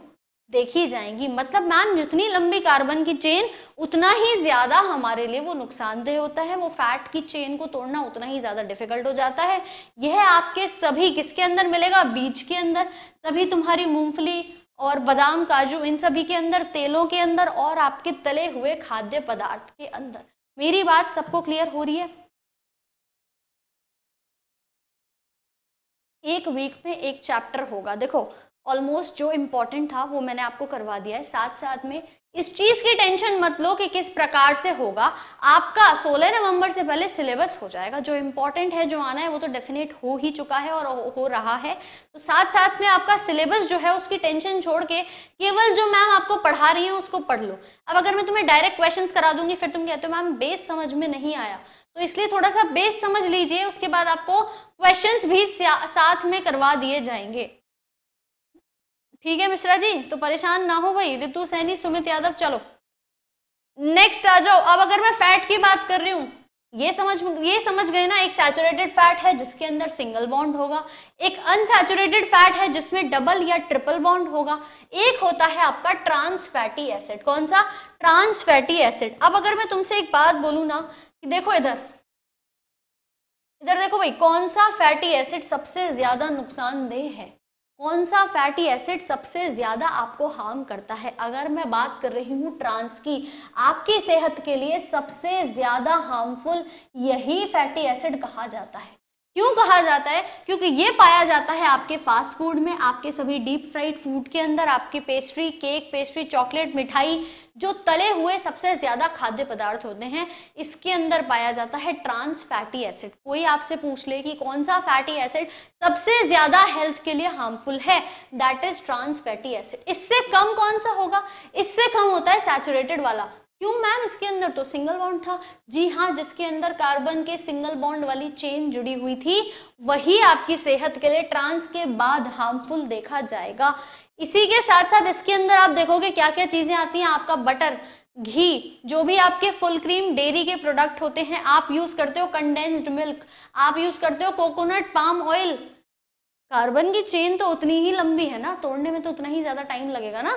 Speaker 1: देखी जाएँगी। मतलब मैम जितनी लंबी कार्बन की चेन उतना ही ज़्यादा हमारे लिए वो नुकसानदेह होता है, वो फैट की चेन को तोड़ना उतना ही ज़्यादा डिफ़िकल्ट हो जाता है। यह आपके सभी किसके अंदर मिलेगा? बीज के अंदर। सभी तुम्हारी मूंगफली और बादाम, काजू, इन सभी के अंदर, तेलों के अंदर और आपके तले हुए खाद्य पदार्थ के अंदर। मेरी बात सबको क्लियर हो रही है? एक वीक में एक चैप्टर होगा। देखो ऑलमोस्ट जो इम्पोर्टेंट था, वो मैंने आपको करवा दिया है। साथ साथ में इस चीज़ की टेंशन मत लो कि किस प्रकार से होगा। आपका 16 नवंबर से पहले सिलेबस हो जाएगा। जो इम्पोर्टेंट है, जो आना है, वो तो डेफिनेट हो ही चुका है और हो रहा है। तो साथ साथ में आपका सिलेबस जो है, उसकी टेंशन छोड़ के केवल जो मैम आपको पढ़ा रही है, उसको पढ़ लो। अब अगर मैं तुम्हें डायरेक्ट क्वेश्चन करा दूँगी, फिर तुम कहते हो, मैम बेस समझ में नहीं आया। तो इसलिए थोड़ा सा बेस समझ लीजिए, उसके बाद आपको क्वेश्चंस भी साथ में करवा दिए जाएँगे। ठीक है मिश्रा जी तो परेशान ना हो भाई। ऋतु सैनी, सुमित, यादव, चलो। नेक्स्ट आ जाओ। अब अगर मैं फैट की बात कर रही हूँ, ये समझ ये समझ गए ना, एक सैचुरेटेड फैट है जिसके अंदर सिंगल बॉन्ड होगा। एक अनसैचुरेटेड फैट है जिसमें डबल या ट्रिपल बॉन्ड होगा। एक होता है आपका ट्रांस फैटी एसिड कौन सा? ट्रांस फैटी एसिड अब अगर मैं तुमसे एक बात बोलूँ ना, कि देखो इधर। इधर देखो भाई, कौन सा फैटी एसिड सबसे ज़्यादा नुकसानदेह है? कौन सा फैटी एसिड सबसे ज़्यादा आपको हार्म करता है? अगर मैं बात कर रही हूँ ट्रांस की, आपकी सेहत के लिए सबसे ज़्यादा हार्मफुल यही फैटी एसिड कहा जाता है। क्यों कहा जाता है? क्योंकि ये पाया जाता है आपके फास्ट फ़ूड में, आपके सभी डीप फ्राइड फ़ूड के अंदर, आपके पेस्ट्री केक पेस्ट्री चॉकलेट मिठाई, जो तले हुए सबसे ज़्यादा खाद्य पदार्थ होते हैं, इसके अंदर पाया जाता है ट्रांस फैटी एसिड कोई आपसे पूछ ले कि कौन सा फैटी एसिड सबसे ज़्यादा हेल्थ के लिए हार्मफुल है? That is trans fatty acid इससे कम कौन सा होगा? इससे कम होता है सैचुरेटेड वाला। क्यों मैम इसके अंदर तो सिंगल बॉन्ड था? जी हाँ जिसके अंदर कार्बन के सिंगल बॉन्ड वाली चेन जुड़ी हुई थी, वही आपकी सेहत के लिए ट्रांस के बाद हार्मफुल देखा जाएगा। इसी के साथ साथ इसके अंदर आप देखोगे क्या क्या चीज़ें आती हैं, आपका बटर घी, जो भी आपके फुल क्रीम डेयरी के प्रोडक्ट होते हैं, आप यूज़ करते हो कंडेंस्ड मिल्क आप यूज़ करते हो कोकोनट पाम ऑयल कार्बन की चेन तो उतनी ही लंबी है ना, तोड़ने में तो उतना ही ज़्यादा टाइम लगेगा ना?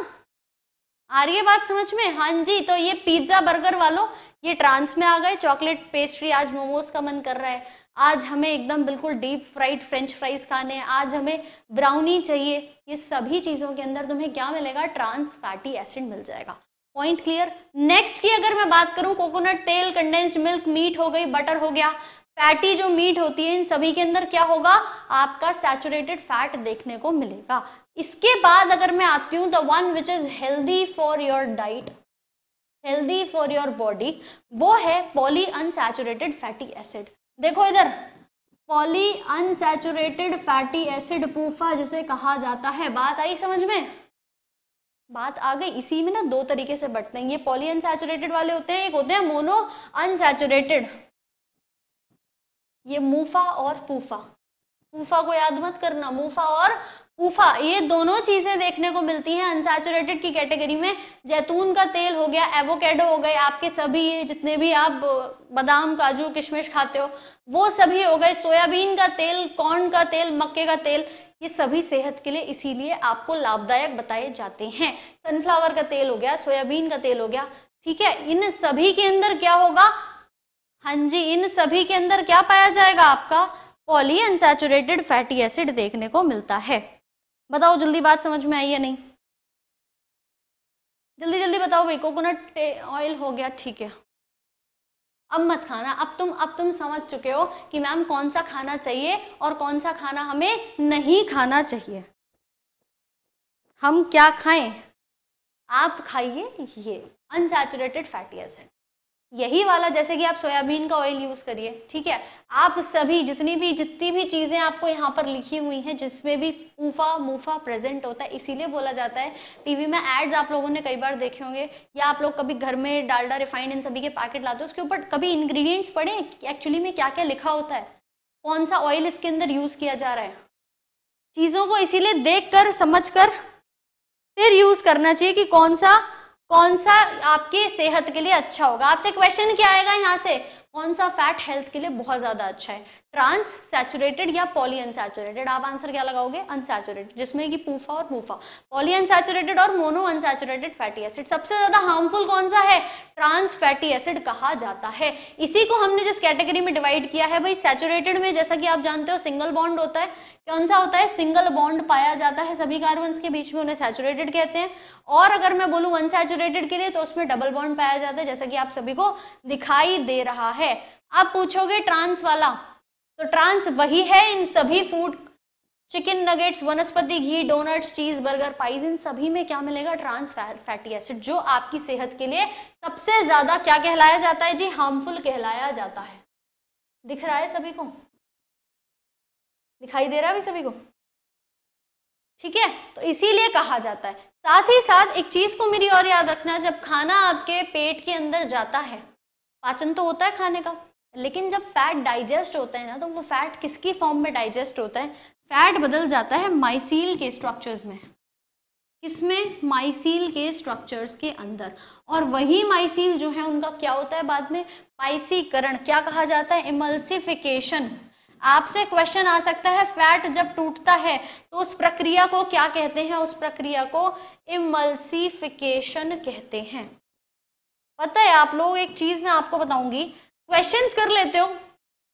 Speaker 1: आ रही है बात समझ में? हाँ जी तो ये पिज़्ज़ा बर्गर वालों, ये ट्रांस में आ गए। चॉकलेट पेस्ट्री आज मोमोज का मन कर रहा है। आज हमें एकदम बिल्कुल डीप फ्राइड फ्रेंच फ्राइज खाने हैं। आज हमें ब्राउनी चाहिए। ये सभी चीज़ों के अंदर तुम्हें क्या मिलेगा? ट्रांस फैटी एसिड मिल जाएगा। पॉइंट क्लियर नेक्स्ट की अगर मैं बात करूँ कोकोनट तेल कंडेंस्ड मिल्क मीट हो गई बटर हो गया। फैटी जो मीट होती है, इन सभी के अंदर क्या होगा? आपका सैचुरेटेड फैट देखने को मिलेगा। इसके बाद अगर मैं आती हूँ the one which is healthy for your diet healthy for your body वो है पॉली अनसैचुरेटेड फैटी एसिड देखो इधर poly unsaturated fatty acid PUFA जिसे कहा जाता है। बात आई समझ में? बात आ गई। इसी में ना दो तरीके से बढ़ते हैं। ये पॉली अनसैचुरेटेड वाले होते हैं, एक होते हैं मोनो अनसैचुरेटेड ये मूफा और पूफा। पूफा को याद मत करना। मूफा और ऊफा, ये दोनों चीज़ें देखने को मिलती हैं अनसैचुरेटेड की कैटेगरी में। जैतून का तेल हो गया एवोकेडो हो गए, आपके सभी ये जितने भी आप बादाम, काजू, किशमिश खाते हो, वो सभी हो गए। सोयाबीन का तेल कॉर्न का तेल, मक्के का तेल, ये सभी सेहत के लिए इसीलिए आपको लाभदायक बताए जाते हैं। सनफ्लावर का तेल हो गया, सोयाबीन का तेल हो गया, ठीक है? इन सभी के अंदर क्या होगा? हाँ जी, इन सभी के अंदर क्या पाया जाएगा आपका? पॉली अनसैचुरेटेड फैटी एसिड देखने को मिलता है। बताओ, जल्दी बात समझ में आई या नहीं? जल्दी जल्दी बताओ भाई कोकोनट ऑयल हो गया, ठीक है। अब मत खाना, अब तुम अब तुम समझ चुके हो कि मैम कौन सा खाना चाहिए और कौन सा खाना हमें नहीं खाना चाहिए। हम क्या खाएँ? आप खाइए ये अनसैचुरेटेड फैटी एसिड यही वाला जैसे कि आप सोयाबीन का ऑयल यूज़ करिए, ठीक है? आप सभी जितनी भी जितनी भी चीज़ें आपको यहाँ पर लिखी हुई हैं, जिसमें भी ऊफा मुफा प्रेजेंट होता है, इसीलिए बोला जाता है। टीवी में एड्स आप लोगों ने कई बार देखे होंगे, या आप लोग कभी घर में डालडा रिफाइंड इन सभी के पैकेट लाते हो, उसके ऊपर कभी इंग्रेडिएंट्स पढ़े एक्चुअली में क्या क्या लिखा होता है? कौन सा ऑयल इसके अंदर यूज़ किया जा रहा है? चीज़ों को इसीलिए देख कर समझ कर फिर यूज़ करना चाहिए कि कौन सा कौन सा आपके सेहत के लिए अच्छा होगा? आपसे क्वेश्चन क्या आएगा यहाँ से? कौन सा फैट हेल्थ के लिए बहुत ज़्यादा अच्छा है? ट्रांस सैचुरेटेड या पॉली अनसैचुरेटेड? आप आंसर क्या लगाओगे? अनसैचुरेटेड, जिसमें कि पूफा और मूफा। पॉली अनसैचुरेटेड और मोनो अनसैचुरेटेड फैटी एसिड। सबसे ज़्यादा हार्मफुल कौन सा है? ट्रांस फैटी एसिड कहा जाता है। इसी को हमने जिस कैटेगरी में डिवाइड किया है, भाई, सैचुरेटेड में, जैसा कि आप जानते हो सिंगल बॉन्ड होता है। कौन सा होता है? सिंगल बॉन्ड पाया जाता है सभी कार्बन के बीच में, उन्हें सैचुरेटेड कहते हैं। और अगर मैं बोलूँ अनसैचुरेटेड के लिए तो उसमें डबल बॉन्ड पाया जाता है, जैसा कि आप सभी को दिखाई दे रहा है। आप पूछोगे, ट्रांस वाला तो ट्रांस वही है, इन सभी फ़ूड चिकन नगेट्स वनस्पति घी डोनट्स चीज़ बर्गर पाइज इन सभी में क्या मिलेगा? ट्रांस फैटी एसिड जो आपकी सेहत के लिए सबसे ज़्यादा क्या कहलाया जाता है जी? हार्मफुल कहलाया जाता है। दिख रहा है सभी को? दिखाई दे रहा है सभी को? ठीक है तो इसीलिए कहा जाता है। साथ ही साथ एक चीज़ को मेरी और याद रखना, जब खाना आपके पेट के अंदर जाता है, पाचन तो होता है खाने का। लेकिन जब फैट डाइजेस्ट होता है ना तो वो फैट किसकी फॉर्म में डाइजेस्ट होता है? फैट बदल जाता है माइसील के स्ट्रक्चर्स में। किसमें? माइसील के स्ट्रक्चर्स के अंदर। और वही माइसील जो है, उनका क्या होता है बाद में? पाइसीकरण क्या कहा जाता है? इमल्सिफिकेशन आपसे क्वेश्चन आ सकता है फैट जब टूटता है तो उस प्रक्रिया को क्या कहते हैं? उस प्रक्रिया को इमल्सिफिकेशन कहते हैं। पता है, आप लोग एक चीज़ मैं आपको बताऊँगी क्वेश्चंस कर लेते हो?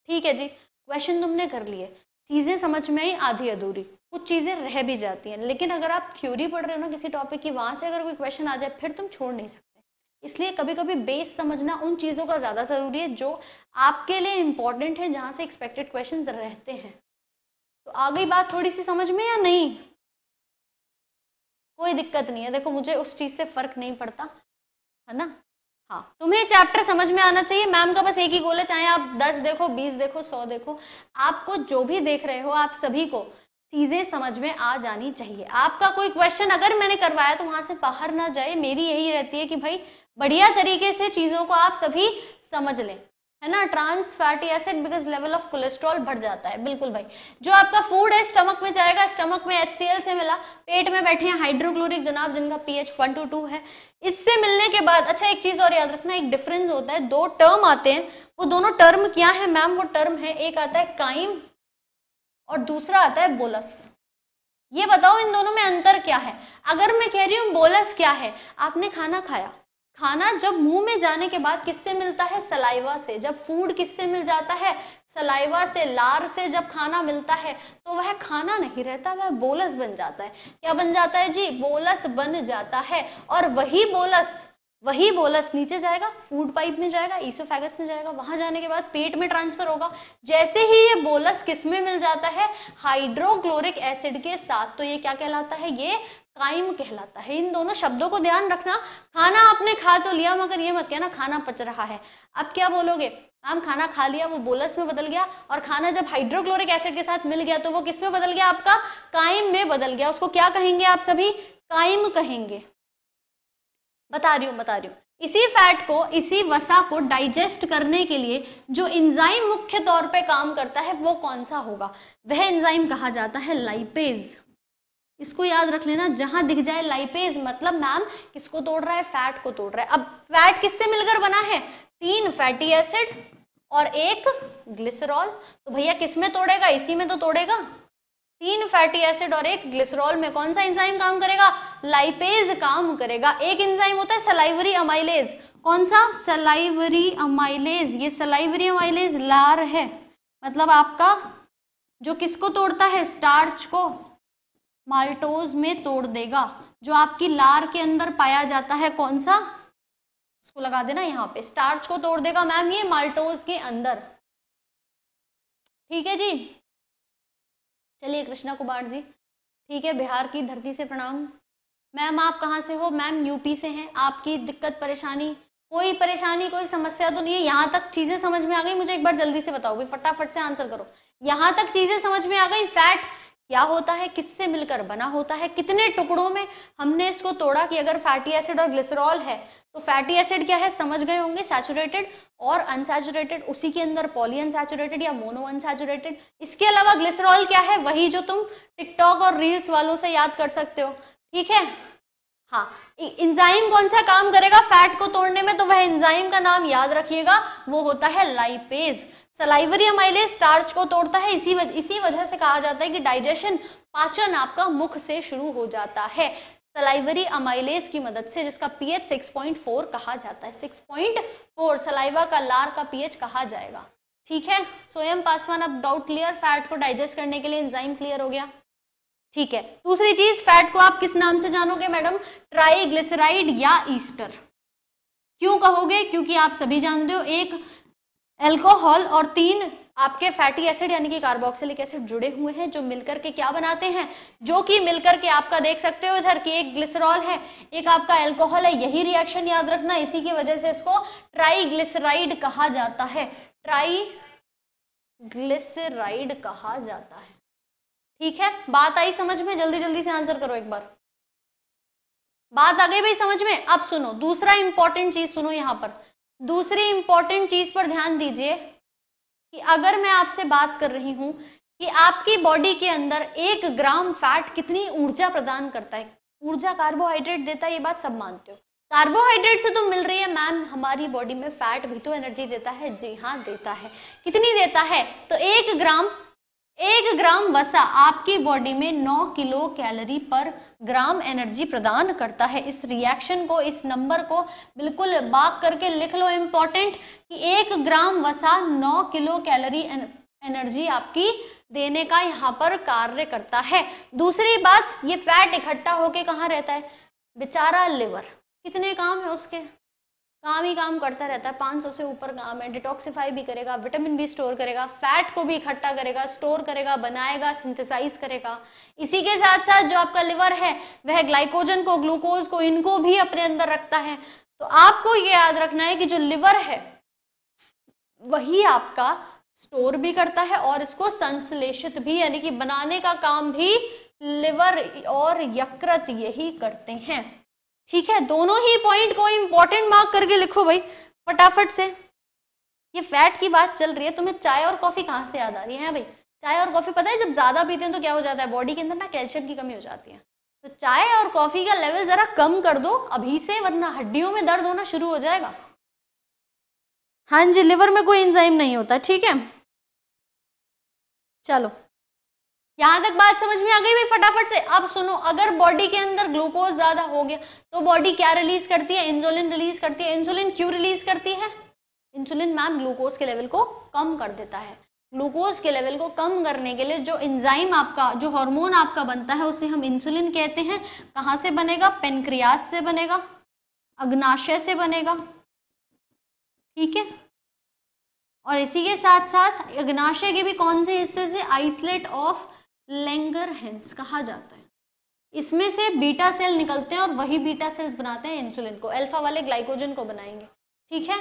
Speaker 1: ठीक है जी। क्वेश्चन तुमने कर लिए। चीज़ें समझ में आई, आधी अधूरी। कुछ चीज़ें रह भी जाती हैं। लेकिन अगर आप थ्योरी पढ़ रहे हो ना किसी टॉपिक की, वहाँ से अगर कोई क्वेश्चन आ जाए, फिर तुम छोड़ नहीं सकते। इसलिए कभी कभी बेस समझना उन चीज़ों का ज़्यादा ज़रूरी है, जो आपके लिए इंपॉर्टेंट है, जहाँ से एक्सपेक्टेड क्वेश्चन रहते हैं। तो आ गई बात थोड़ी सी समझ में या नहीं? कोई दिक्कत नहीं है। देखो, मुझे उस चीज़ से फ़र्क नहीं पड़ता, है ना? हाँ तुम्हें चैप्टर समझ में आना चाहिए। मैम का बस एक ही गोल है, चाहे आप दस देखो, बीस देखो, सौ देखो। आपको जो भी देख रहे हो, आप सभी को चीज़ें समझ में आ जानी चाहिए। आपका कोई क्वेश्चन अगर मैंने करवाया तो वहाँ से बाहर ना जाए। मेरी यही रहती है कि भाई, बढ़िया तरीके से चीज़ों को आप सभी समझ लें। है ना trans fatty acid because level of cholesterol बढ़ जाता है। बिल्कुल भाई। जो आपका फ़ूड है स्टमक में जाएगा स्टमक में एचसीएल से मिला, पेट में बैठे हैं हाइड्रोक्लोरिक जनाब, जिनका पीएच वन टू टू है। इससे मिलने के बाद अच्छा एक चीज़ और याद रखना, एक डिफरेंस होता है। दो टर्म आते हैं। वो दोनों टर्म क्या है मैम वो टर्म है, एक आता है काइम और दूसरा आता है बोलस ये बताओ, इन दोनों में अंतर क्या है? अगर मैं कह रही हूँ बोलस क्या है? आपने खाना खाया। खाना जब मुँह में जाने के बाद किससे मिलता है? सलाइवा से। जब फ़ूड किससे मिल जाता है? सलाइवा से, लार से जब खाना मिलता है तो वह खाना नहीं रहता, वह बोलस बन जाता है। क्या बन जाता है जी? बोलस बन जाता है। और वही बोलस वही बोलस नीचे जाएगा फ़ूड पाइप में जाएगा ईसोफेगस में जाएगा, वहाँ जाने के बाद पेट में ट्रांसफ़र होगा। जैसे ही ये बोलस किसमें मिल जाता है? हाइड्रोक्लोरिक एसिड के साथ। तो ये क्या कहलाता है? ये काइम कहलाता है। इन दोनों शब्दों को ध्यान रखना, खाना आपने खा तो लिया, मगर ये मत कहना खाना पच रहा है। अब क्या बोलोगे? हम खाना खा लिया, वो बोलस में बदल गया, और खाना जब हाइड्रोक्लोरिक एसिड के साथ मिल गया तो वो किसमें बदल गया? आपका काइम में बदल गया। उसको क्या कहेंगे आप सभी? काइम कहेंगे। बता रही हूँ, बता रही हूँ। इसी फैट को, इसी वसा को डाइजेस्ट करने के लिए जो इंजाइम मुख्य तौर पे काम करता है, वो कौन सा होगा? वह इंजाइम कहा जाता है लाइपेज इसको याद रख लेना, जहाँ दिख जाए लाइपेज मतलब मैम किसको तोड़ रहा है? फैट को तोड़ रहा है। अब फैट किससे मिलकर बना है? तीन फैटी एसिड और एक ग्लिसरॉल तो भैया किसमें तोड़ेगा? इसी में तो तोड़ेगा। तीन फैटी एसिड और एक ग्लिसरॉल में कौन सा एंजाइम काम करेगा? लाइपेज काम करेगा। एक एंजाइम होता है सलाइवरी अमाइलेज कौन सा? सलाइवरी अमाइलेज ये सलाइवरी अमाइलेज लार है। मतलब आपका जो किसको तोड़ता है? स्टार्च को। माल्टोज में तोड़ देगा। जो आपकी लार के अंदर पाया जाता है, कौन सा? इसको लगा देना यहाँ पे। स्टार्च को तोड़ देगा मैम ये माल्टोज के अंदर। ठीक है जी? चलिए कृष्णा कुमार जी। ठीक है, बिहार की धरती से प्रणाम। मैम, आप कहाँ से हो? मैम, यूपी से हैं। आपकी दिक्कत, परेशानी? कोई परेशानी, कोई समस्या तो नहीं है। यहाँ तक चीज़ें समझ में आ गई। मुझे एक बार जल्दी से बताओ। भाई फटाफट से आंसर करो। यहाँ तक चीज़ें समझ में आ गई। फैट क्या होता है, किससे मिलकर बना होता है, कितने टुकड़ों में हमने इसको तोड़ा कि अगर फैटी एसिड और ग्लिसरॉल है तो फैटी एसिड क्या है, समझ गए होंगे सैचुरेटेड और अनसैचुरेटेड उसी के अंदर पॉली अनसैचुरेटेड या मोनो अनसैचुरेटेड इसके अलावा ग्लिसरॉल क्या है, वही जो तुम टिकटॉक और रील्स वालों से याद कर सकते हो, ठीक है? हाँ इंजाइम कौन सा काम करेगा फैट को तोड़ने में तो वह इंजाइम का नाम याद रखिएगा, वो होता है लाइपेज सलाइवरी अमाइलेज स्टार्च को तोड़ता है। इसी वज, इसी वजह से कहा जाता है कि डाइजेशन पाचन आपका मुख से शुरू हो जाता है। सलाइवरी अमाइलेज की मदद से जिसका पीएच 6.4 कहा जाता है। 6.4 सलाइवा का लार का पीएच कहा जाएगा। ठीक है? स्वयं पासवान अब डाउट क्लियर फैट को डाइजेस्ट करने के लिए एंजाइम क्लियर हो गया। ठीक है? दूसरी चीज़ फैट को आप किस नाम से जानोगे मैडम? ट्राईग्लिसराइड या ईस्टर। क्यों कहोगे? क्योंकि आप सभी जानते हो एक एल्कोहल और तीन आपके फैटी एसिड यानी कि कार्बोक्सिलिक एसिड जुड़े हुए हैं, जो मिलकर के क्या बनाते हैं? जो कि मिलकर के आपका देख सकते हो इधर कि एक ग्लिसरॉल है, एक आपका एल्कोहल है, यही रिएक्शन याद रखना, इसी की वजह से इसको ट्राईग्लिसराइड कहा जाता है। ट्राई ग्लिसराइड कहा जाता है। ठीक है? बात आई समझ में? जल्दी जल्दी से आंसर करो एक बार। बात आ गई भाई समझ में? अब सुनो, दूसरा इंपॉर्टेंट चीज़ सुनो यहाँ पर। दूसरी इंपॉर्टेंट चीज़ पर ध्यान दीजिए कि अगर मैं आपसे बात कर रही हूँ कि आपकी बॉडी के अंदर एक ग्राम फैट कितनी ऊर्जा प्रदान करता है? ऊर्जा कार्बोहाइड्रेट देता है, ये बात सब मानते हो। कार्बोहाइड्रेट से तो मिल रही है मैम हमारी बॉडी में फैट भी तो एनर्जी देता है, जी हाँ देता है। कितनी देता है? तो एक ग्राम एक ग्राम वसा आपकी बॉडी में 9 किलो कैलोरी पर ग्राम एनर्जी प्रदान करता है। इस रिएक्शन को, इस नंबर को बिल्कुल बाक करके लिख लो। इम्पोर्टेंट कि एक ग्राम वसा 9 किलो कैलोरी एनर्जी आपकी देने का यहाँ पर कार्य करता है। दूसरी बात, ये फैट इकट्ठा होके कहाँ रहता है? बेचारा लिवर कितने काम है उसके? काम ही काम करता रहता है 500 से ऊपर काम है डिटॉक्सिफाई भी करेगा विटामिन भी स्टोर करेगा फैट को भी इकट्ठा करेगा स्टोर करेगा, बनाएगा सिंथेसाइज करेगा। इसी के साथ साथ जो आपका लिवर है, वह ग्लाइकोजन को ग्लूकोज को, इनको भी अपने अंदर रखता है। तो आपको ये याद रखना है कि जो लिवर है, वही आपका स्टोर भी करता है और इसको संश्लेषित भी, यानी कि बनाने का काम भी लिवर और यकृत यही करते हैं। ठीक है, दोनों ही पॉइंट को इंपॉर्टेंट मार्क करके लिखो भाई, फटाफट से। ये फैट की बात चल रही है, तुम्हें चाय और कॉफ़ी कहाँ से याद आ रही है भाई? चाय और कॉफ़ी पता है, जब ज़्यादा पीते हैं तो क्या हो जाता है बॉडी के अंदर ना कैल्शियम की कमी हो जाती है। तो चाय और कॉफ़ी का लेवल जरा कम कर दो, अभी से, वरना हड्डियों में दर्द होना शुरू हो जाएगा। हाँ जी लिवर में कोई इंजाइम नहीं होता, ठीक है? चलो। यहाँ तक बात समझ में आ गई भाई फटाफट से। अब सुनो, अगर बॉडी के अंदर ग्लूकोज ज़्यादा हो गया तो बॉडी क्या रिलीज़ करती है? इंसुलिन रिलीज़ करती है। इंसुलिन क्यों रिलीज़ करती है? इंसुलिन मैम ग्लूकोज के लेवल को कम कर देता है। ग्लूकोज के लेवल को कम करने के लिए जो एंजाइम आपका, जो हार्मोन आपका बनता है, उसे हम इंसुलिन कहते हैं। कहाँ से बनेगा? पेनक्रियाज से बनेगा, अग्नाशय से बनेगा। ठीक है? और इसी के साथ साथ अग्नाशय के भी कौन से हिस्से से? आइसलेट ऑफ़ लेंगर हेंस कहा जाता है। इसमें से बीटा सेल निकलते हैं और वही बीटा सेल्स बनाते हैं इंसुलिन को। अल्फ़ा वाले ग्लाइकोजन को बनाएँगे। ठीक है?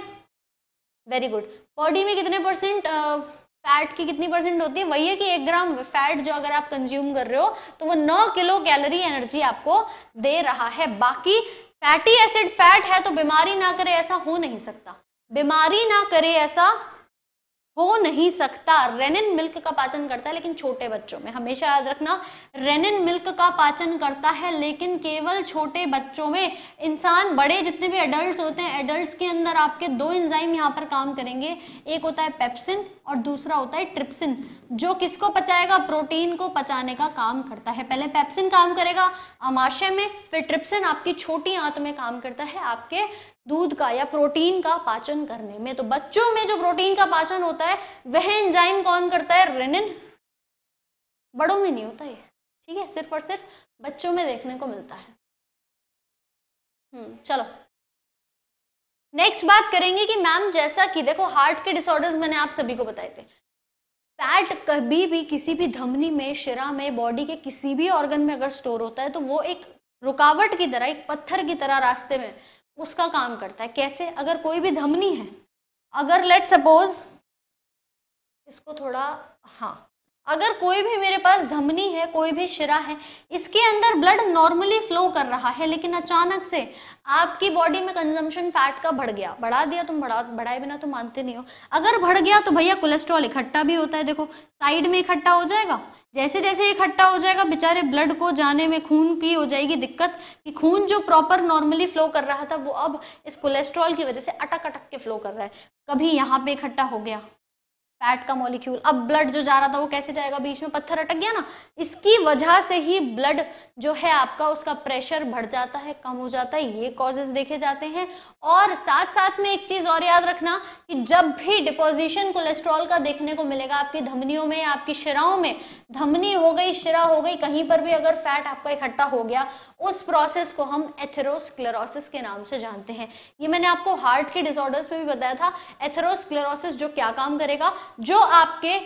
Speaker 1: वेरी गुड बॉडी में कितने परसेंट फैट की कितनी परसेंट होती है? वही है कि एक ग्राम फैट जो अगर आप कंज्यूम कर रहे हो तो वो नौ किलो कैलोरी एनर्जी आपको दे रहा है। बाकी फैटी एसिड फैट है तो बीमारी ना करे ऐसा हो नहीं सकता। बीमारी ना करे ऐसा हो नहीं सकता। रेनिन मिल्क का पाचन करता है, लेकिन छोटे बच्चों में। हमेशा याद रखना, रेनिन मिल्क का पाचन करता है, लेकिन केवल छोटे बच्चों में। इंसान बड़े जितने भी एडल्ट्स होते हैं एडल्ट्स के अंदर आपके दो एंजाइम यहाँ पर काम करेंगे। एक होता है पेप्सिन और दूसरा होता है ट्रिप्सिन जो किसको पचाएगा? प्रोटीन को पचाने का काम करता है। पहले पेप्सिन काम करेगा अमाशय में, फिर ट्रिप्सिन आपकी छोटी आंत में काम करता है, आपके दूध का या प्रोटीन का पाचन करने में। तो बच्चों में जो प्रोटीन का पाचन होता है, वह एंजाइम कौन करता है? रेनिन बड़ों में नहीं होता ये। ठीक है, सिर्फ़ और सिर्फ़ बच्चों में देखने को मिलता है। हम्म चलो। नेक्स्ट बात करेंगे कि मैम जैसा कि देखो हार्ट के डिसऑर्डर्स मैंने आप सभी को बताए थे। फैट कभी भी किसी भी धमनी में, शिरा में बॉडी के किसी भी ऑर्गन में अगर स्टोर होता है तो वो एक रुकावट की तरह, एक पत्थर की तरह रास्ते में उसका काम करता है। कैसे? अगर कोई भी धमनी है, अगर लेट सपोज़ इसको थोड़ा हाँ अगर कोई भी मेरे पास धमनी है, कोई भी शिरा है, इसके अंदर ब्लड नॉर्मली फ्लो कर रहा है, लेकिन अचानक से आपकी बॉडी में कंजम्पशन फैट का बढ़ गया। बढ़ा दिया तुम, बढ़ा, बढ़ाए बिना तो मानते नहीं हो। अगर बढ़ गया तो भैया कोलेस्ट्रॉल इकट्ठा भी होता है, देखो साइड में इकट्ठा हो जाएगा जैसे जैसे इकट्ठा हो जाएगा, बेचारे ब्लड को जाने में खून की हो जाएगी दिक्कत कि खून जो प्रॉपर नॉर्मली फ्लो कर रहा था, वो अब इस कोलेस्ट्रॉल की वजह से अटक अटक के फ्लो कर रहा है। कभी यहाँ पे इकट्ठा हो गया। फैट का मॉलिक्यूल अब ब्लड जो जा रहा था वो कैसे जाएगा? बीच में पत्थर अटक गया ना? इसकी वजह से ही ब्लड जो है आपका उसका प्रेशर बढ़ जाता है, कम हो जाता है, ये कॉजेज देखे जाते हैं। और साथ साथ में एक चीज़ और याद रखना कि जब भी डिपोजिशन कोलेस्ट्रॉल का देखने को मिलेगा, आपकी धमनियों में, आपकी शिराओं में, धमनी हो गई, शिरा हो गई, कहीं पर भी अगर फैट आपका इकट्ठा हो गया, उस प्रोसेस को हम एथेरोस्क्लेरोसिस के नाम से जानते हैं। ये मैंने आपको हार्ट के डिसऑर्डर्स में भी बताया था। एथेरोस्क्लेरोसिस जो क्या काम करेगा? जो आपके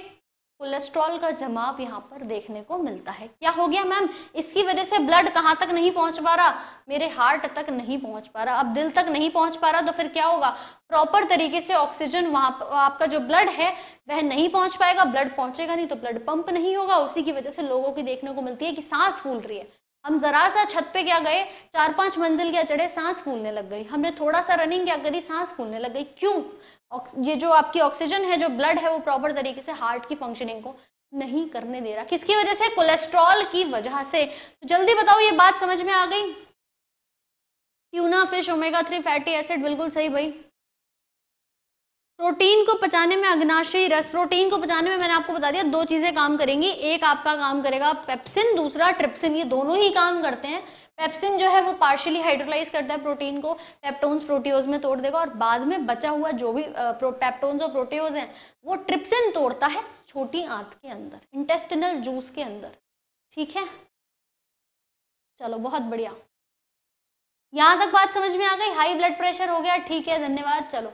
Speaker 1: कोलेस्ट्रॉल का जमाव यहाँ पर देखने को मिलता है। क्या हो गया मैम इसकी वजह से ब्लड कहाँ तक नहीं पहुँच पा रहा? मेरे हार्ट तक नहीं पहुँच पा रहा। अब दिल तक नहीं पहुँच पा रहा तो फिर क्या होगा? प्रॉपर तरीके से ऑक्सीजन वहाँ आपका जो ब्लड है, वह नहीं पहुँच पाएगा। ब्लड पहुंचेगा नहीं तो ब्लड पंप नहीं होगा। उसी की वजह से लोगों की देखने को मिलती है कि सांस फूल रही है। हम जरा सा छत पे क्या गए? चार पाँच मंजिल क्या चढ़े सांस फूलने लग गई। हमने थोड़ा सा रनिंग क्या करी? सांस फूलने लग गई। क्यों? ये जो आपकी ऑक्सीजन है, जो ब्लड है, वो प्रॉपर तरीके से हार्ट की फंक्शनिंग को नहीं करने दे रहा। किसकी वजह से? कोलेस्ट्रॉल की वजह से। तो जल्दी बताओ, ये बात समझ में आ गई? Tuna fish omega three fatty acid बिल्कुल सही भाई। प्रोटीन को पचाने में अग्नाशयी रस प्रोटीन को पचाने में मैंने आपको बता दिया, दो चीज़ें काम करेंगी। एक आपका काम करेगा पेप्सिन दूसरा ट्रिप्सिन ये दोनों ही काम करते हैं। पेप्सिन जो है वो पार्शियली हाइड्रोलाइज करता है प्रोटीन को पेप्टोन्स प्रोटियोज में तोड़ देगा और बाद में बचा हुआ जो भी पेप्टोन्स और प्रोटियोज हैं, वो ट्रिप्सिन तोड़ता है छोटी आंत के अंदर इंटेस्टिनल जूस के अंदर। ठीक है? चलो, बहुत बढ़िया। यहाँ तक बात समझ में आ गई? हाई ब्लड प्रेशर हो गया, ठीक है, धन्यवाद, चलो।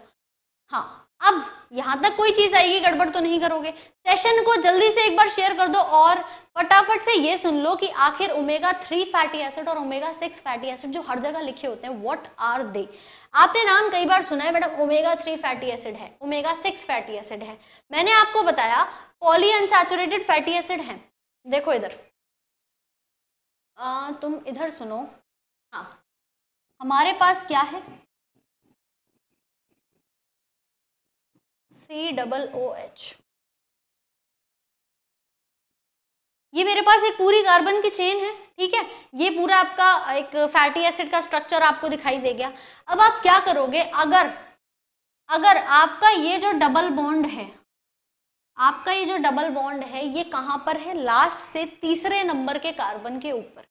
Speaker 1: हाँ। अब यहाँ तक कोई चीज़ आएगी, गड़बड़ तो नहीं करोगे। सेशन को जल्दी से एक बार शेयर कर दो और फटाफट से ये सुन लो कि आखिर ओमेगा थ्री फैटी एसिड और ओमेगा सिक्स फैटी एसिड जो हर जगह लिखे होते हैं व्हाट आर दे आपने नाम कई बार सुना है madam omega three fatty acid है ओमेगा सिक्स फैटी एसिड है। मैंने आपको बताया पॉली अनसैचुरेटेड फैटी एसिड है। देखो इधर। तुम इधर सुनो। हाँ। हमारे पास क्या है? सी डबल ओ एच ये मेरे पास एक पूरी कार्बन की चेन है, ठीक है? ये पूरा आपका एक फैटी एसिड का स्ट्रक्चर आपको दिखाई दे गया। अब आप क्या करोगे? अगर अगर आपका ये जो डबल बॉन्ड है, आपका ये जो डबल बॉन्ड है, ये कहाँ पर है? लास्ट से तीसरे नंबर के कार्बन के ऊपर।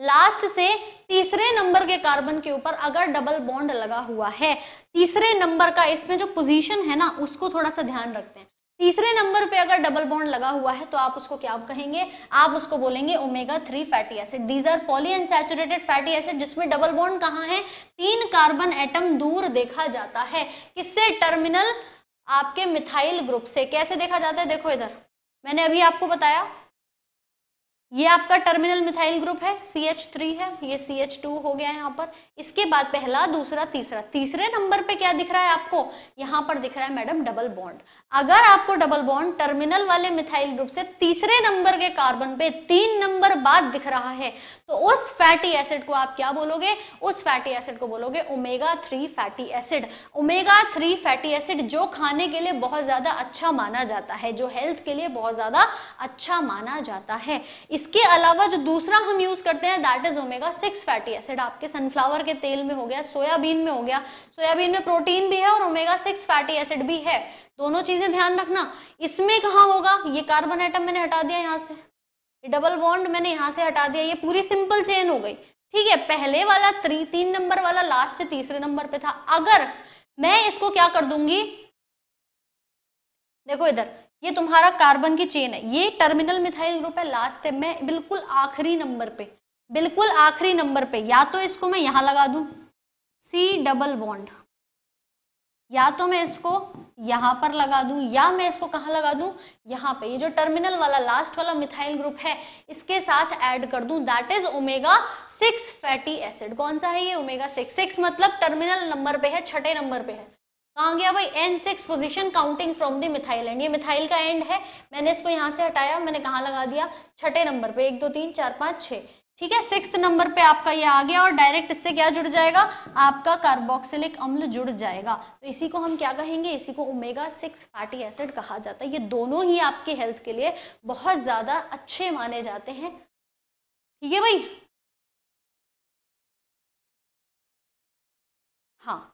Speaker 1: लास्ट से तीसरे नंबर के कार्बन के ऊपर अगर डबल बॉन्ड लगा हुआ है, तीसरे नंबर का इसमें जो पोजीशन है ना, उसको थोड़ा सा ध्यान रखते हैं। तीसरे नंबर पे अगर डबल बॉन्ड लगा हुआ है तो आप उसको क्या कहेंगे? आप उसको बोलेंगे omega three fatty acid these are poly unsaturated fatty acid जिसमें डबल बॉन्ड कहाँ है? तीन कार्बन एटम दूर देखा जाता है। किससे? टर्मिनल आपके मिथाइल ग्रुप से। कैसे देखा जाता है? देखो इधर। मैंने अभी आपको बताया ये आपका टर्मिनल मिथाइल ग्रुप है सी एच थ्री है, ये सी एच टू हो गया यहाँ पर। इसके बाद पहला, दूसरा, तीसरा। तीसरे नंबर पे क्या दिख रहा है आपको? यहाँ पर दिख रहा है मैडम डबल बॉन्ड अगर आपको डबल बॉन्ड टर्मिनल वाले मिथाइल ग्रुप से तीसरे नंबर के कार्बन पे तीन नंबर बाद दिख रहा है तो उस फैटी एसिड को आप क्या बोलोगे? उस फैटी एसिड को बोलोगे omega three fatty acid omega three fatty acid जो खाने के लिए बहुत ज़्यादा अच्छा माना जाता है, जो हेल्थ के लिए बहुत ज़्यादा अच्छा माना जाता है। इसके अलावा जो दूसरा हम यूज़ करते हैं that is omega six fatty acid आपके सनफ्लावर के तेल में हो गया सोयाबीन में हो गया। सोयाबीन में प्रोटीन भी है और ओमेगा सिक्स फैटी एसिड भी है। दोनों चीज़ें ध्यान रखना। इसमें कहाँ होगा? ये कार्बन आइटम मैंने हटा दिया यहाँ से। डबल बॉन्ड मैंने यहाँ से हटा दिया। ये पूरी सिंपल चेन हो गई। ठीक है, पहले वाला त्री तीन नंबर वाला लास्ट से तीसरे नंबर पे था। अगर मैं इसको क्या कर दूँगी? देखो इधर। ये तुम्हारा कार्बन की चेन है। ये टर्मिनल मिथाइल ग्रुप है लास्ट है मैं बिल्कुल आखिरी नंबर पे। बिल्कुल आखिरी नंबर पे। या तो इसको मैं यहाँ लगा दूँ सी डबल बॉन्ड या तो मैं इसको यहाँ पर लगा दूँ, या मैं इसको कहाँ लगा दूँ? यहाँ पे। ये जो टर्मिनल वाला लास्ट वाला मिथाइल ग्रुप है, इसके साथ ऐड कर दूँ। That is omega six fatty acid कौन सा है ये? ओमेगा सिक्स सिक्स मतलब टर्मिनल नंबर पे है, छठे नंबर पे है। कहाँ गया भाई? N six position counting from the methyl end ये मिथाइल का एंड है। मैंने इसको यहाँ से हटाया। मैंने कहाँ लगा दिया? छठे नंबर पे। एक, दो, तीन, चार, पाँच छः ठीक है? सिक्स नंबर पे आपका ये आ गया और डायरेक्ट इससे क्या जुड़ जाएगा? आपका कार्बोक्सिलिक अम्ल जुड़ जाएगा। तो इसी को हम क्या कहेंगे? इसी को ओमेगा सिक्स फैटी एसिड कहा जाता है। ये दोनों ही आपके हेल्थ के लिए बहुत ज़्यादा अच्छे माने जाते हैं। ठीक है भाई? हाँ।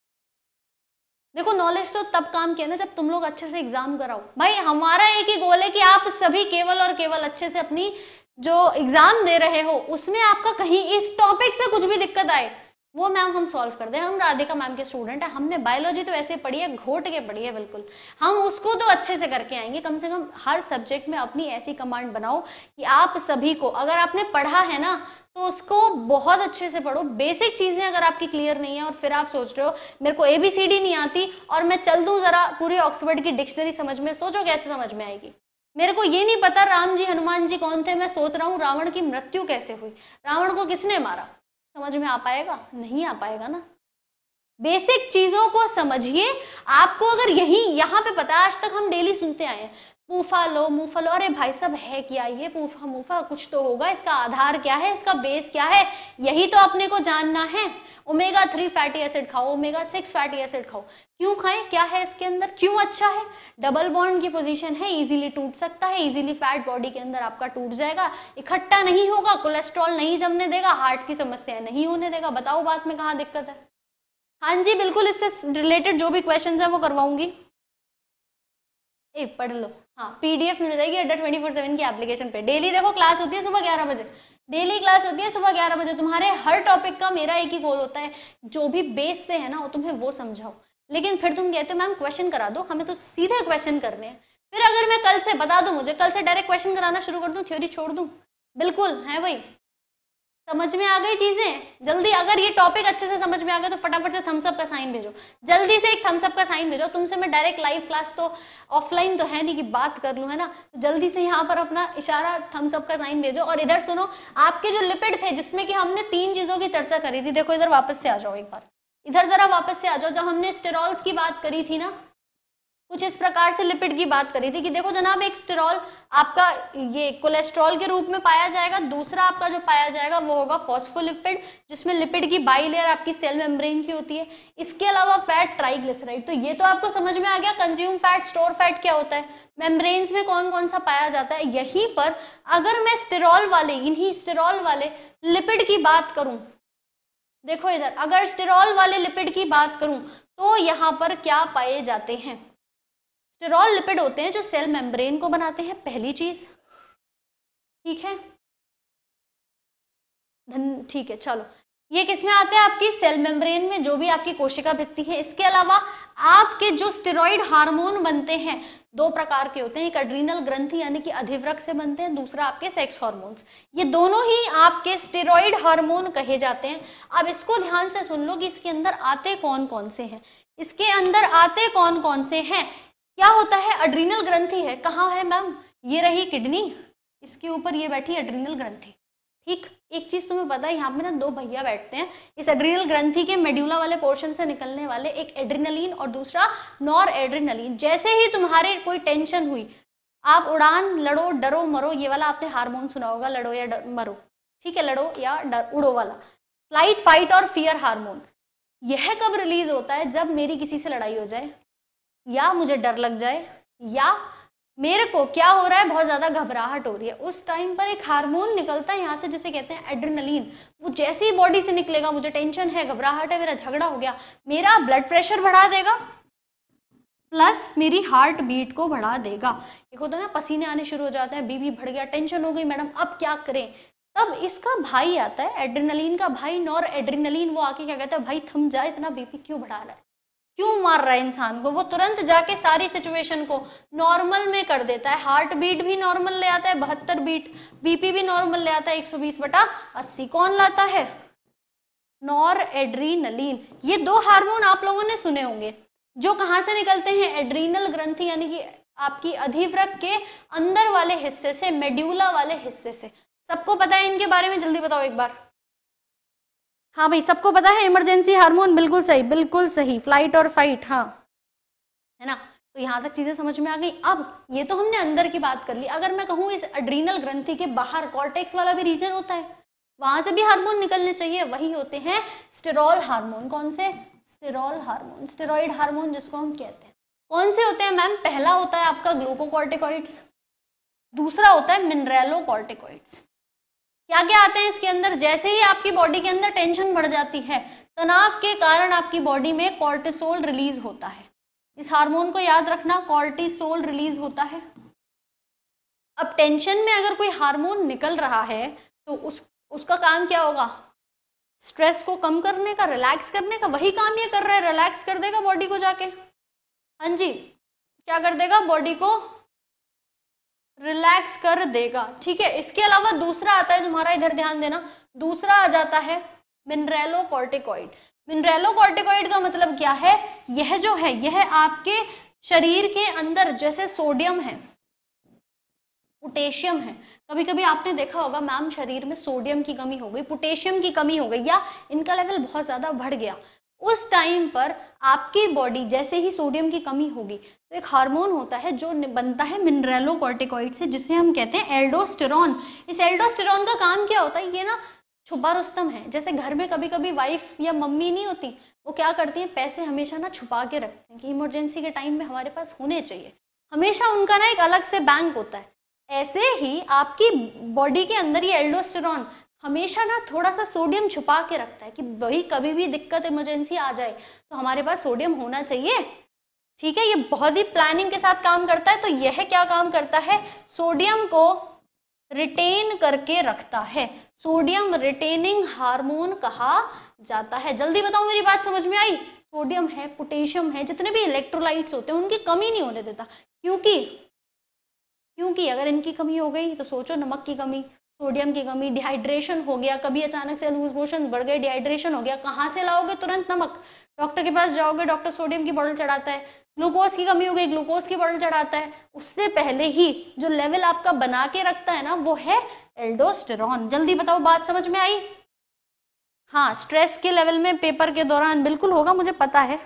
Speaker 1: देखो नॉलेज तो तब काम किया ना जब तुम लोग अच्छे से एग्ज़ाम कराओ। भाई, हमारा एक ही गोल है कि आप सभी केवल और केवल अच्छे से अपनी जो एग्ज़ाम दे रहे हो, उसमें आपका कहीं इस टॉपिक से कुछ भी दिक्कत आए। वो मैम हम सॉल्व कर दें। हम राधिका मैम के स्टूडेंट हैं। हमने बायोलॉजी तो ऐसे पढ़ी है, घोट के पढ़ी है बिल्कुल। हम उसको तो अच्छे से करके आएँगे। कम से कम हर सब्जेक्ट में अपनी ऐसी कमांड बनाओ कि आप सभी को, अगर आपने पढ़ा है ना तो उसको बहुत अच्छे से पढ़ो। बेसिक चीज़ें अगर आपकी क्लियर नहीं है और फिर आप सोच रहे हो, मेरे को ए बी सी डी नहीं आती और मैं चल दूँ ज़रा पूरी ऑक्सफर्ड की डिक्शनरी समझ में, सोचो कैसे समझ में आएगी। मेरे को ये नहीं पता राम जी, हनुमान जी कौन थे। मैं सोच रहा हूँ रावण की मृत्यु कैसे हुई। रावण को किसने मारा? समझ में आ पाएगा? नहीं आ पाएगा ना? बेसिक चीज़ों को समझिए। आपको अगर यही यहाँ पे पता है, आज तक हम डेली सुनते आए हैं पूफा लो, मूफा लो, अरे भाई सब है क्या ये पूफा मूफा, कुछ तो होगा, इसका आधार क्या है, इसका बेस क्या है? यही तो अपने को जानना है। ओमेगा थ्री फैटी एसिड खाओ ओमेगा सिक्स फैटी एसिड खाओ। क्यों खाएँ? क्या है इसके अंदर? क्यों अच्छा है? डबल बॉन्ड की पोजीशन है इजीली टूट सकता है इजीली फैट बॉडी के अंदर आपका टूट जाएगा। इकट्ठा नहीं होगा कोलेस्ट्रॉल नहीं जमने देगा हार्ट की समस्या नहीं होने देगा। बताओ बात में कहाँ दिक्कत है? हाँ जी, बिल्कुल इससे रिलेटेड जो भी क्वेश्चन है वो करवाऊँगी। ए, पढ़ लो। हाँ पीडीएफ मिल जाएगी अड्डा ट्वेंटी फोर सेवन की एप्लीकेशन पे। डेली देखो क्लास होती है सुबह ग्यारह बजे। डेली क्लास होती है सुबह ग्यारह बजे। तुम्हारे हर टॉपिक का मेरा एक ही गोल होता है। जो भी बेस से है ना, वो तुम्हें वो समझाओ। लेकिन फिर तुम कहते हो, मैम क्वेश्चन करा दो, हमें तो सीधे क्वेश्चन करने हैं। फिर अगर मैं कल से बता दूँ मुझे, कल से डायरेक्ट क्वेश्चन कराना शुरू कर दूँ थ्योरी छोड़ दूँ? बिल्कुल, है भाई। समझ में आ गई चीज़ें? जल्दी, अगर ये टॉपिक अच्छे से समझ में आ गया तो फटाफट से थम्सअप का साइन भेजो। जल्दी से एक थम्सअप का साइन भेजो। तुमसे मैं डायरेक्ट लाइव क्लास तो ऑफलाइन तो है नहीं कि बात कर लूँ, है ना? तो जल्दी से यहाँ पर अपना इशारा थम्सअप का साइन भेजो और इधर सुनो, आपके जो लिपिड थे, जिसमें कि हमने तीन चीज़ों की चर्चा करी थी, देखो, इधर वापस से आ जाओ एक बार। इधर जरा वापस से आ जाओ। जब हमने स्टेरॉल्स की बात करी थी ना, कुछ इस प्रकार से लिपिड की बात करी थी कि देखो जनाब, एक स्टेरॉल आपका ये कोलेस्ट्रॉल के रूप में पाया जाएगा, दूसरा आपका जो पाया जाएगा वो होगा फॉस्फोलिपिड जिसमें लिपिड की बाई लेयर आपकी सेल मेम्ब्रेन की होती है। इसके अलावा फैट ट्राइग्लिसराइड तो ये तो आपको समझ में आ गया कंज्यूम फैट स्टोर फैट क्या होता है? मेम्ब्रेन्स में कौन कौन सा पाया जाता है? यहीं पर अगर मैं स्टेरॉल वाले, इन्हीं स्टेरॉल वाले लिपिड की बात करूँ देखो इधर, अगर स्टेरॉल वाले लिपिड की बात करूँ तो यहाँ पर क्या पाए जाते हैं? स्टेरॉल लिपिड होते हैं जो सेल मेम्ब्रेन को बनाते हैं, पहली चीज़। ठीक है? धन, ठीक है, चलो। ये किसमें आते हैं आपकी? सेल मेम्ब्रेन में, जो भी आपकी कोशिका भित्ति है। इसके अलावा आपके जो स्टेरॉइड हार्मोन बनते हैं, दो प्रकार के होते हैं, एक अड्रीनल ग्रंथि यानी कि अधिवृक से बनते हैं, दूसरा आपके सेक्स हार्मोन्स ये दोनों ही आपके स्टेरॉइड हार्मोन कहे जाते हैं। अब इसको ध्यान से सुन लो कि इसके अंदर आते कौन कौन से हैं। इसके अंदर आते कौन कौन से हैं? क्या होता है? अड्रीनल ग्रंथि है। कहाँ है मैम ये रही किडनी। इसके ऊपर ये बैठी एड्रीनल ग्रंथि। ठीक एक चीज़ तुम्हें पता है यहाँ पे ना दो भैया बैठते हैं इस एड्रीनल ग्रंथि के मेड्यूला वाले पोर्शन से निकलने वाले एक एड्रीनलिन और दूसरा नॉर एड्रीनलिन जैसे ही तुम्हारे कोई टेंशन हुई आप उड़ान लड़ो डरो मरो ये वाला आपने हार्मोन सुना होगा लड़ो या डर, मरो। ठीक है लड़ो या डर उड़ो वाला। फ़्लाइट फाइट और फियर हार्मोन। यह कब रिलीज़ होता है? जब मेरी किसी से लड़ाई हो जाए या मुझे डर लग जाए या मेरे को क्या हो रहा है? बहुत ज़्यादा घबराहट हो रही है। उस टाइम पर एक हार्मोन निकलता है यहाँ से, जिसे कहते हैं एड्रेनलिन वो जैसे ही बॉडी से निकलेगा, मुझे टेंशन है, घबराहट है, मेरा झगड़ा हो गया, मेरा ब्लड प्रेशर बढ़ा देगा प्लस मेरी हार्ट बीट को बढ़ा देगा। एक होता है ना, पसीने आने शुरू हो जाते हैं बीबी बढ़ गया टेंशन हो गई, मैडम, अब क्या करें? तब इसका भाई आता है एड्रेनलिन का भाई नॉर एड्रेनलिन वो आके क्या कहता है, भाई, थम जा, इतना बीपी क्यों बढ़ा रहा है? क्यों मार रहा है इंसान को? वो तुरंत जाके सारी सिचुएशन को नॉर्मल में कर देता है। हार्ट बीट भी नॉर्मल ले आता है, बहत्तर बीट बीपी भी नॉर्मल ले आता है 120 बटा 80 कौन लाता है? नॉर एड्रीनलिन ये दो हार्मोन आप लोगों ने सुने होंगे, जो कहाँ से निकलते हैं? एड्रीनल ग्रंथि, यानी कि आपकी अधिवृक के अंदर वाले हिस्से से मेड्यूला वाले हिस्से से। सबको पता है इनके बारे में? जल्दी बताओ एक बार। हाँ भाई, सबको पता है इमरजेंसी हार्मोन बिल्कुल सही बिल्कुल सही फ़्लाइट और फाइट हाँ। है ना? तो यहाँ तक चीज़ें समझ में आ गई। अब ये तो हमने अंदर की बात कर ली। अगर मैं कहूँ इस अड्रीनल ग्रंथि के बाहर कॉर्टेक्स वाला भी रीजन होता है, वहाँ से भी हार्मोन निकलने चाहिए, वही होते हैं स्टेरॉल हार्मोन कौन से? स्टेरॉल हार्मोन स्टेरॉइड हार्मोन जिसको हम कहते हैं। कौन से होते हैं मैम? पहला होता है आपका ग्लूकोकॉर्टिकॉइड्स दूसरा होता है मिनरेलो कॉर्टिकॉइड्स क्या क्या आते हैं इसके अंदर, जैसे ही आपकी बॉडी के अंदर टेंशन बढ़ जाती है, तनाव के कारण आपकी बॉडी में कॉर्टिसोल रिलीज़ होता है। इस हार्मोन को याद रखना कॉर्टिसोल रिलीज़ होता है। अब टेंशन में अगर कोई हार्मोन निकल रहा है तो उस, उसका काम क्या होगा? स्ट्रेस को कम करने का रिलैक्स करने का, वही काम ये कर रहा है रिलैक्स कर देगा बॉडी को जाके। हाँ जी, क्या कर देगा? बॉडी को रिलैक्स कर देगा, ठीक है? इसके अलावा दूसरा आता है, तुम्हारा इधर ध्यान देना, दूसरा आ जाता है मिनरेलो कॉर्टिकॉइड मिनरेलो कॉर्टिकॉइड का मतलब क्या है? यह जो है, यह आपके शरीर के अंदर, जैसे सोडियम है पोटेशियम है। कभी कभी आपने देखा होगा मैम शरीर में सोडियम की कमी हो गई पोटेशियम की कमी हो गई, या इनका लेवल बहुत ज़्यादा बढ़ गया। उस टाइम पर आपकी बॉडी जैसे ही सोडियम की कमी होगी तो एक हार्मोन होता है जो बनता है मिनरेलो कॉर्टिकॉइड से, जिसे हम कहते हैं एल्डोस्टेरॉन इस एल्डोस्टेरॉन का काम क्या होता है? ये ना छुपा रुस्तम है। जैसे घर में कभी कभी वाइफ या मम्मी नहीं होती, वो क्या करती हैं? पैसे हमेशा ना छुपा के रखते हैं कि इमरजेंसी के टाइम में हमारे पास होने चाहिए। हमेशा उनका ना एक अलग से बैंक होता है। ऐसे ही आपकी बॉडी के अंदर ये एल्डोस्टेरॉन हमेशा ना थोड़ा सा सोडियम छुपा के रखता है कि भाई कभी भी दिक्कत, इमरजेंसी आ जाए तो हमारे पास सोडियम होना चाहिए। ठीक है, ये बहुत ही प्लानिंग के साथ काम करता है तो यह क्या काम करता है? सोडियम को रिटेन करके रखता है। सोडियम रिटेनिंग हार्मोन कहा जाता है। जल्दी बताओ, मेरी बात समझ में आई? सोडियम है, पोटेशियम है, जितने भी इलेक्ट्रोलाइट्स होते हैं, उनकी कमी नहीं होने देता। क्योंकि क्योंकि अगर इनकी कमी हो गई तो सोचो नमक की कमी। सोडियम की कमी डिहाइड्रेशन हो गया, कभी अचानक से लूज मोशन बढ़ गए डिहाइड्रेशन हो गया, कहाँ से लाओगे तुरंत नमक? डॉक्टर के पास जाओगे डॉक्टर सोडियम की बॉटल चढ़ाता है ग्लूकोज की कमी हो गई ग्लूकोज की बॉटल चढ़ाता है, उससे पहले ही जो लेवल आपका बना के रखता है ना, वो है एल्डोस्टेरॉन जल्दी बताओ, बात समझ में आई? हाँ स्ट्रेस के लेवल में पेपर के दौरान, बिल्कुल होगा, मुझे पता है।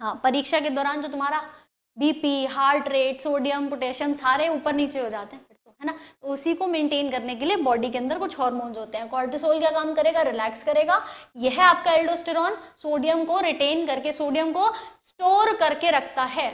Speaker 1: हाँ परीक्षा के दौरान जो तुम्हारा BP heart rate sodium potassium सारे ऊपर नीचे हो जाते हैं। तो है ना? तो उसी को मेंटेन करने के लिए बॉडी के अंदर कुछ हॉर्मोन्स होते हैं। कॉर्टिसोल क्या काम करेगा? रिलैक्स करेगा। यह है आपका एल्डोस्टेरॉन सोडियम को रिटेन करके सोडियम को स्टोर करके रखता है।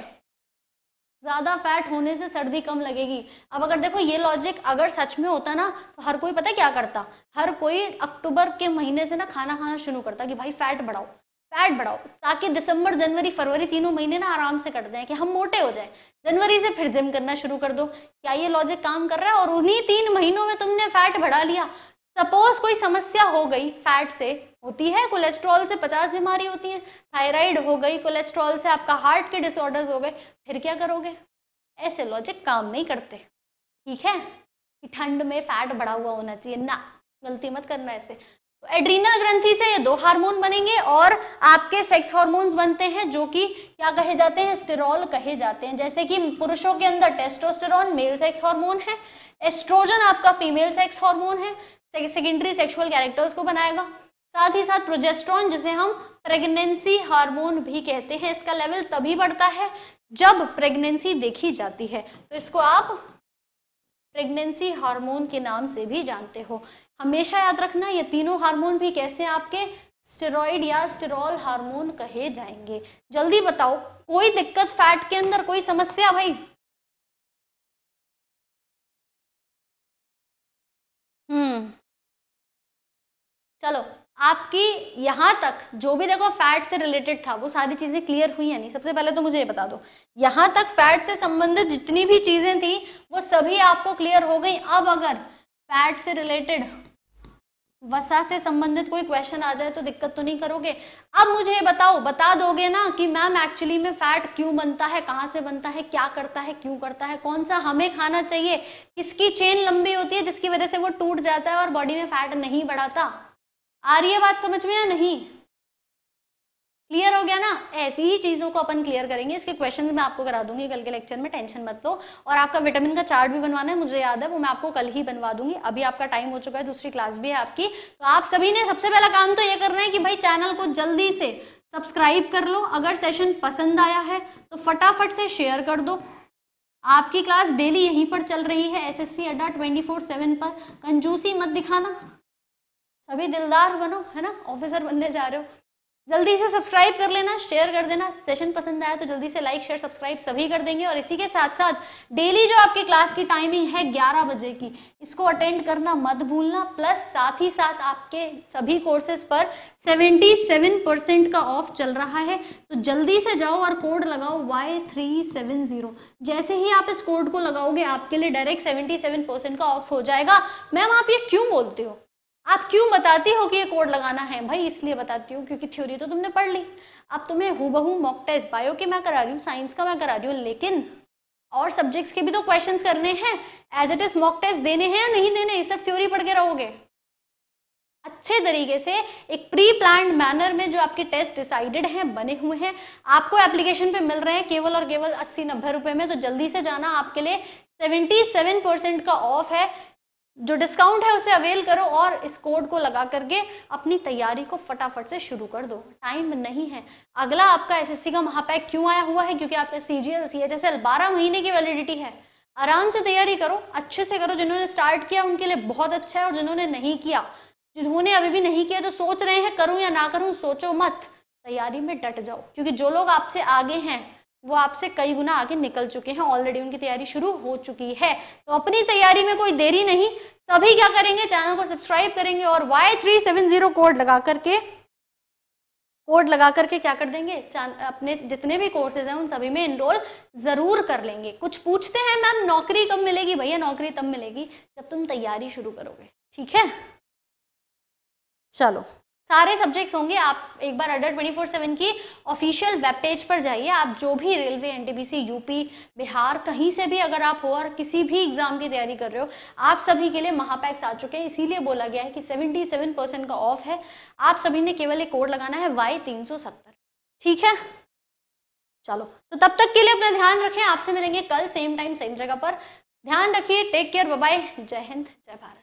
Speaker 1: ज़्यादा फैट होने से सर्दी कम लगेगी। अब अगर देखो, ये लॉजिक अगर सच में होता ना तो हर कोई पता है क्या करता? हर कोई अक्टूबर के महीने से ना खाना खाना शुरू करता कि भाई फैट बढ़ाओ। फैट बढ़ाओ, ताकि दिसंबर, जनवरी, फरवरी तीनों महीने ना आराम से कट जाए, कि हम मोटे हो जाए। जनवरी से फिर जिम करना शुरू कर दो। क्या ये लॉजिक काम कर रहा है? और उन्हीं तीन महीनों में तुमने फैट बढ़ा लिया। सपोज़ कोई समस्या हो गई फैट से, होती है कोलेस्ट्रॉल से पचास बीमारी होती है थायराइड हो गई कोलेस्ट्रॉल से आपका हार्ट के डिसऑर्डर्स हो गए, फिर क्या करोगे? ऐसे लॉजिक काम नहीं करते। ठीक है? ठंड में फैट बढ़ा हुआ होना चाहिए। ना, गलती मत करना ऐसे। एड्रीनल ग्रंथि से ये दो हार्मोन बनेंगे और आपके सेक्स हार्मोन्स बनते हैं, जो कि क्या कहे जाते हैं? स्टेरॉल कहे जाते हैं। जैसे कि पुरुषों के अंदर टेस्टोस्टेरॉन मेल सेक्स हार्मोन है। एस्ट्रोजन आपका फीमेल सेक्स हार्मोन है। सेकेंडरी सेक्सुअल कैरेक्टर्स को बनाएगा। साथ ही साथ प्रोजेस्ट्रॉन जिसे हम प्रेगनेंसी हार्मोन भी कहते हैं, इसका लेवल तभी बढ़ता है जब प्रेगनेंसी देखी जाती है। तो इसको आप प्रेगनेंसी हार्मोन के नाम से भी जानते हो। हमेशा याद रखना, ये तीनों हार्मोन भी कैसे आपके स्टेरॉइड या स्टेरॉल हार्मोन कहे जाएँगे। जल्दी बताओ, कोई दिक्कत फैट के अंदर, कोई समस्या भाई? हम्म। चलो, आपकी यहाँ तक जो भी देखो फैट से रिलेटेड था, वो सारी चीज़ें क्लियर हुई या नहीं? सबसे पहले तो मुझे ये बता दो, यहाँ तक फैट से संबंधित जितनी भी चीज़ें थी, वो सभी आपको क्लियर हो गई? अब अगर फैट से रिलेटेड वसा से संबंधित कोई क्वेश्चन आ जाए तो दिक्कत तो नहीं करोगे। अब मुझे बताओ, बता दोगे ना कि मैम एक्चुअली में फैट क्यों बनता है, कहाँ से बनता है, क्या करता है, क्यों करता है, कौन सा हमें खाना चाहिए, किसकी चेन लंबी होती है, जिसकी वजह से वो टूट जाता है और बॉडी में फैट नहीं बढ़ाता? आ रही है बात समझ में या नहीं? क्लियर हो गया ना? ऐसी ही चीज़ों को अपन क्लियर करेंगे। इसके क्वेश्चन मैं आपको करा दूँगी। कल के लेक्चर में टेंशन मत लो। और आपका विटामिन का चार्ट भी बनवाना है, मुझे याद है। वो मैं आपको कल ही बनवा दूँगी। अभी आपका टाइम हो चुका है, दूसरी क्लास भी है आपकी। तो आप सभी ने सबसे पहला काम तो ये करना है कि भाई चैनल को जल्दी से सब्सक्राइब कर लो। अगर सेशन पसंद आया है तो फटाफट से शेयर कर दो। आपकी क्लास डेली यहीं पर चल रही है एस एस सी अड्डा ट्वेंटी फोर सेवन पर। कंजूसी मत दिखाना। सभी दिलदार बनो, है ना? ऑफिसर बनने जा रहे हो। जल्दी से सब्सक्राइब कर लेना शेयर कर देना। सेशन पसंद आया तो जल्दी से लाइक शेयर सब्सक्राइब सभी कर देंगे। और इसी के साथ साथ डेली जो आपके क्लास की टाइमिंग है 11 बजे की, इसको अटेंड करना मत भूलना। प्लस साथ ही साथ आपके सभी कोर्सेज पर 77 परसेंट का ऑफ़ चल रहा है। तो जल्दी से जाओ और कोड लगाओ Y370 जैसे ही आप इस कोड को लगाओगे, आपके लिए डायरेक्ट 77 परसेंट का ऑफ़ हो जाएगा। मैम, आप ये क्यों बोलते हो? आप क्यों बताती हो कि ये कोड लगाना है? भाई, इसलिए बताती हूँ, क्योंकि थ्योरी तो तुमने पढ़ ली। अब तुम्हें हु मॉक टेस्ट बायो के मैं करा रही हूँ साइंस का मैं करा रही हूँ, लेकिन और सब्जेक्ट्स के भी तो क्वेश्चंस करने हैं। As it is mock test देने हैं या नहीं देने सिर्फ़ थ्योरी पढ़ के रहोगे। अच्छे तरीके से एक प्री प्लान मैनर में जो आपके टेस्ट डिसाइडेड हैं, बने हुए हैं, आपको एप्लीकेशन पे मिल रहे हैं, केवल और केवल अस्सी नब्बे रुपए में तो जल्दी से जाना आपके लिए। सेवेंटी सेवन परसेंट का ऑफ़ है। जो डिस्काउंट है उसे अवेल करो और इस कोड को लगा करके अपनी तैयारी को फटाफट से शुरू कर दो। टाइम नहीं है। अगला आपका एसएससी का महापैक क्यों आया हुआ है? क्योंकि आपका C G L C H S L बारह महीने की वैलिडिटी है। आराम से तैयारी करो, अच्छे से करो। जिन्होंने स्टार्ट किया, उनके लिए बहुत अच्छा है और जिन्होंने नहीं किया, जिन्होंने अभी भी नहीं किया, जो सोच रहे हैं, करूँ या ना करूँ, सोचो मत। तैयारी में डट जाओ। क्योंकि जो लोग आपसे आगे हैं वो आपसे कई गुना आगे निकल चुके हैं ऑलरेडी उनकी तैयारी शुरू हो चुकी है। तो अपनी तैयारी में कोई देरी नहीं। सभी क्या करेंगे? चैनल को सब्सक्राइब करेंगे और Y three seven zero code लगा करके कोड लगा करके क्या कर देंगे? अपने जितने भी कोर्सेज हैं, उन सभी में इनरोल ज़रूर कर लेंगे। कुछ पूछते हैं, मैम, नौकरी कब मिलेगी? भैया, नौकरी तब मिलेगी जब तुम तैयारी शुरू करोगे। ठीक है? चलो। सारे सब्जेक्ट्स होंगे, आप एक बार अडर ट्वेंटी फोर सेवन की ऑफिशियल वेब पेज पर जाइए। आप जो भी रेलवे एनटीपीसी यूपी बिहार कहीं से भी अगर आप हो और किसी भी एग्ज़ाम की तैयारी कर रहे हो, आप सभी के लिए महापैक्स आ चुके हैं। इसीलिए बोला गया है कि सेवेंटी सेवन परसेंट का ऑफ़ है। आप सभी ने केवल एक कोड लगाना है वाई तीन सौ सत्तर ठीक है? चलो तो तब तक के लिए अपना ध्यान रखें। आपसे मिलेंगे कल सेम टाइम सेम जगह पर। ध्यान रखिए टेक केयर बाय जय हिंद, जय भारत।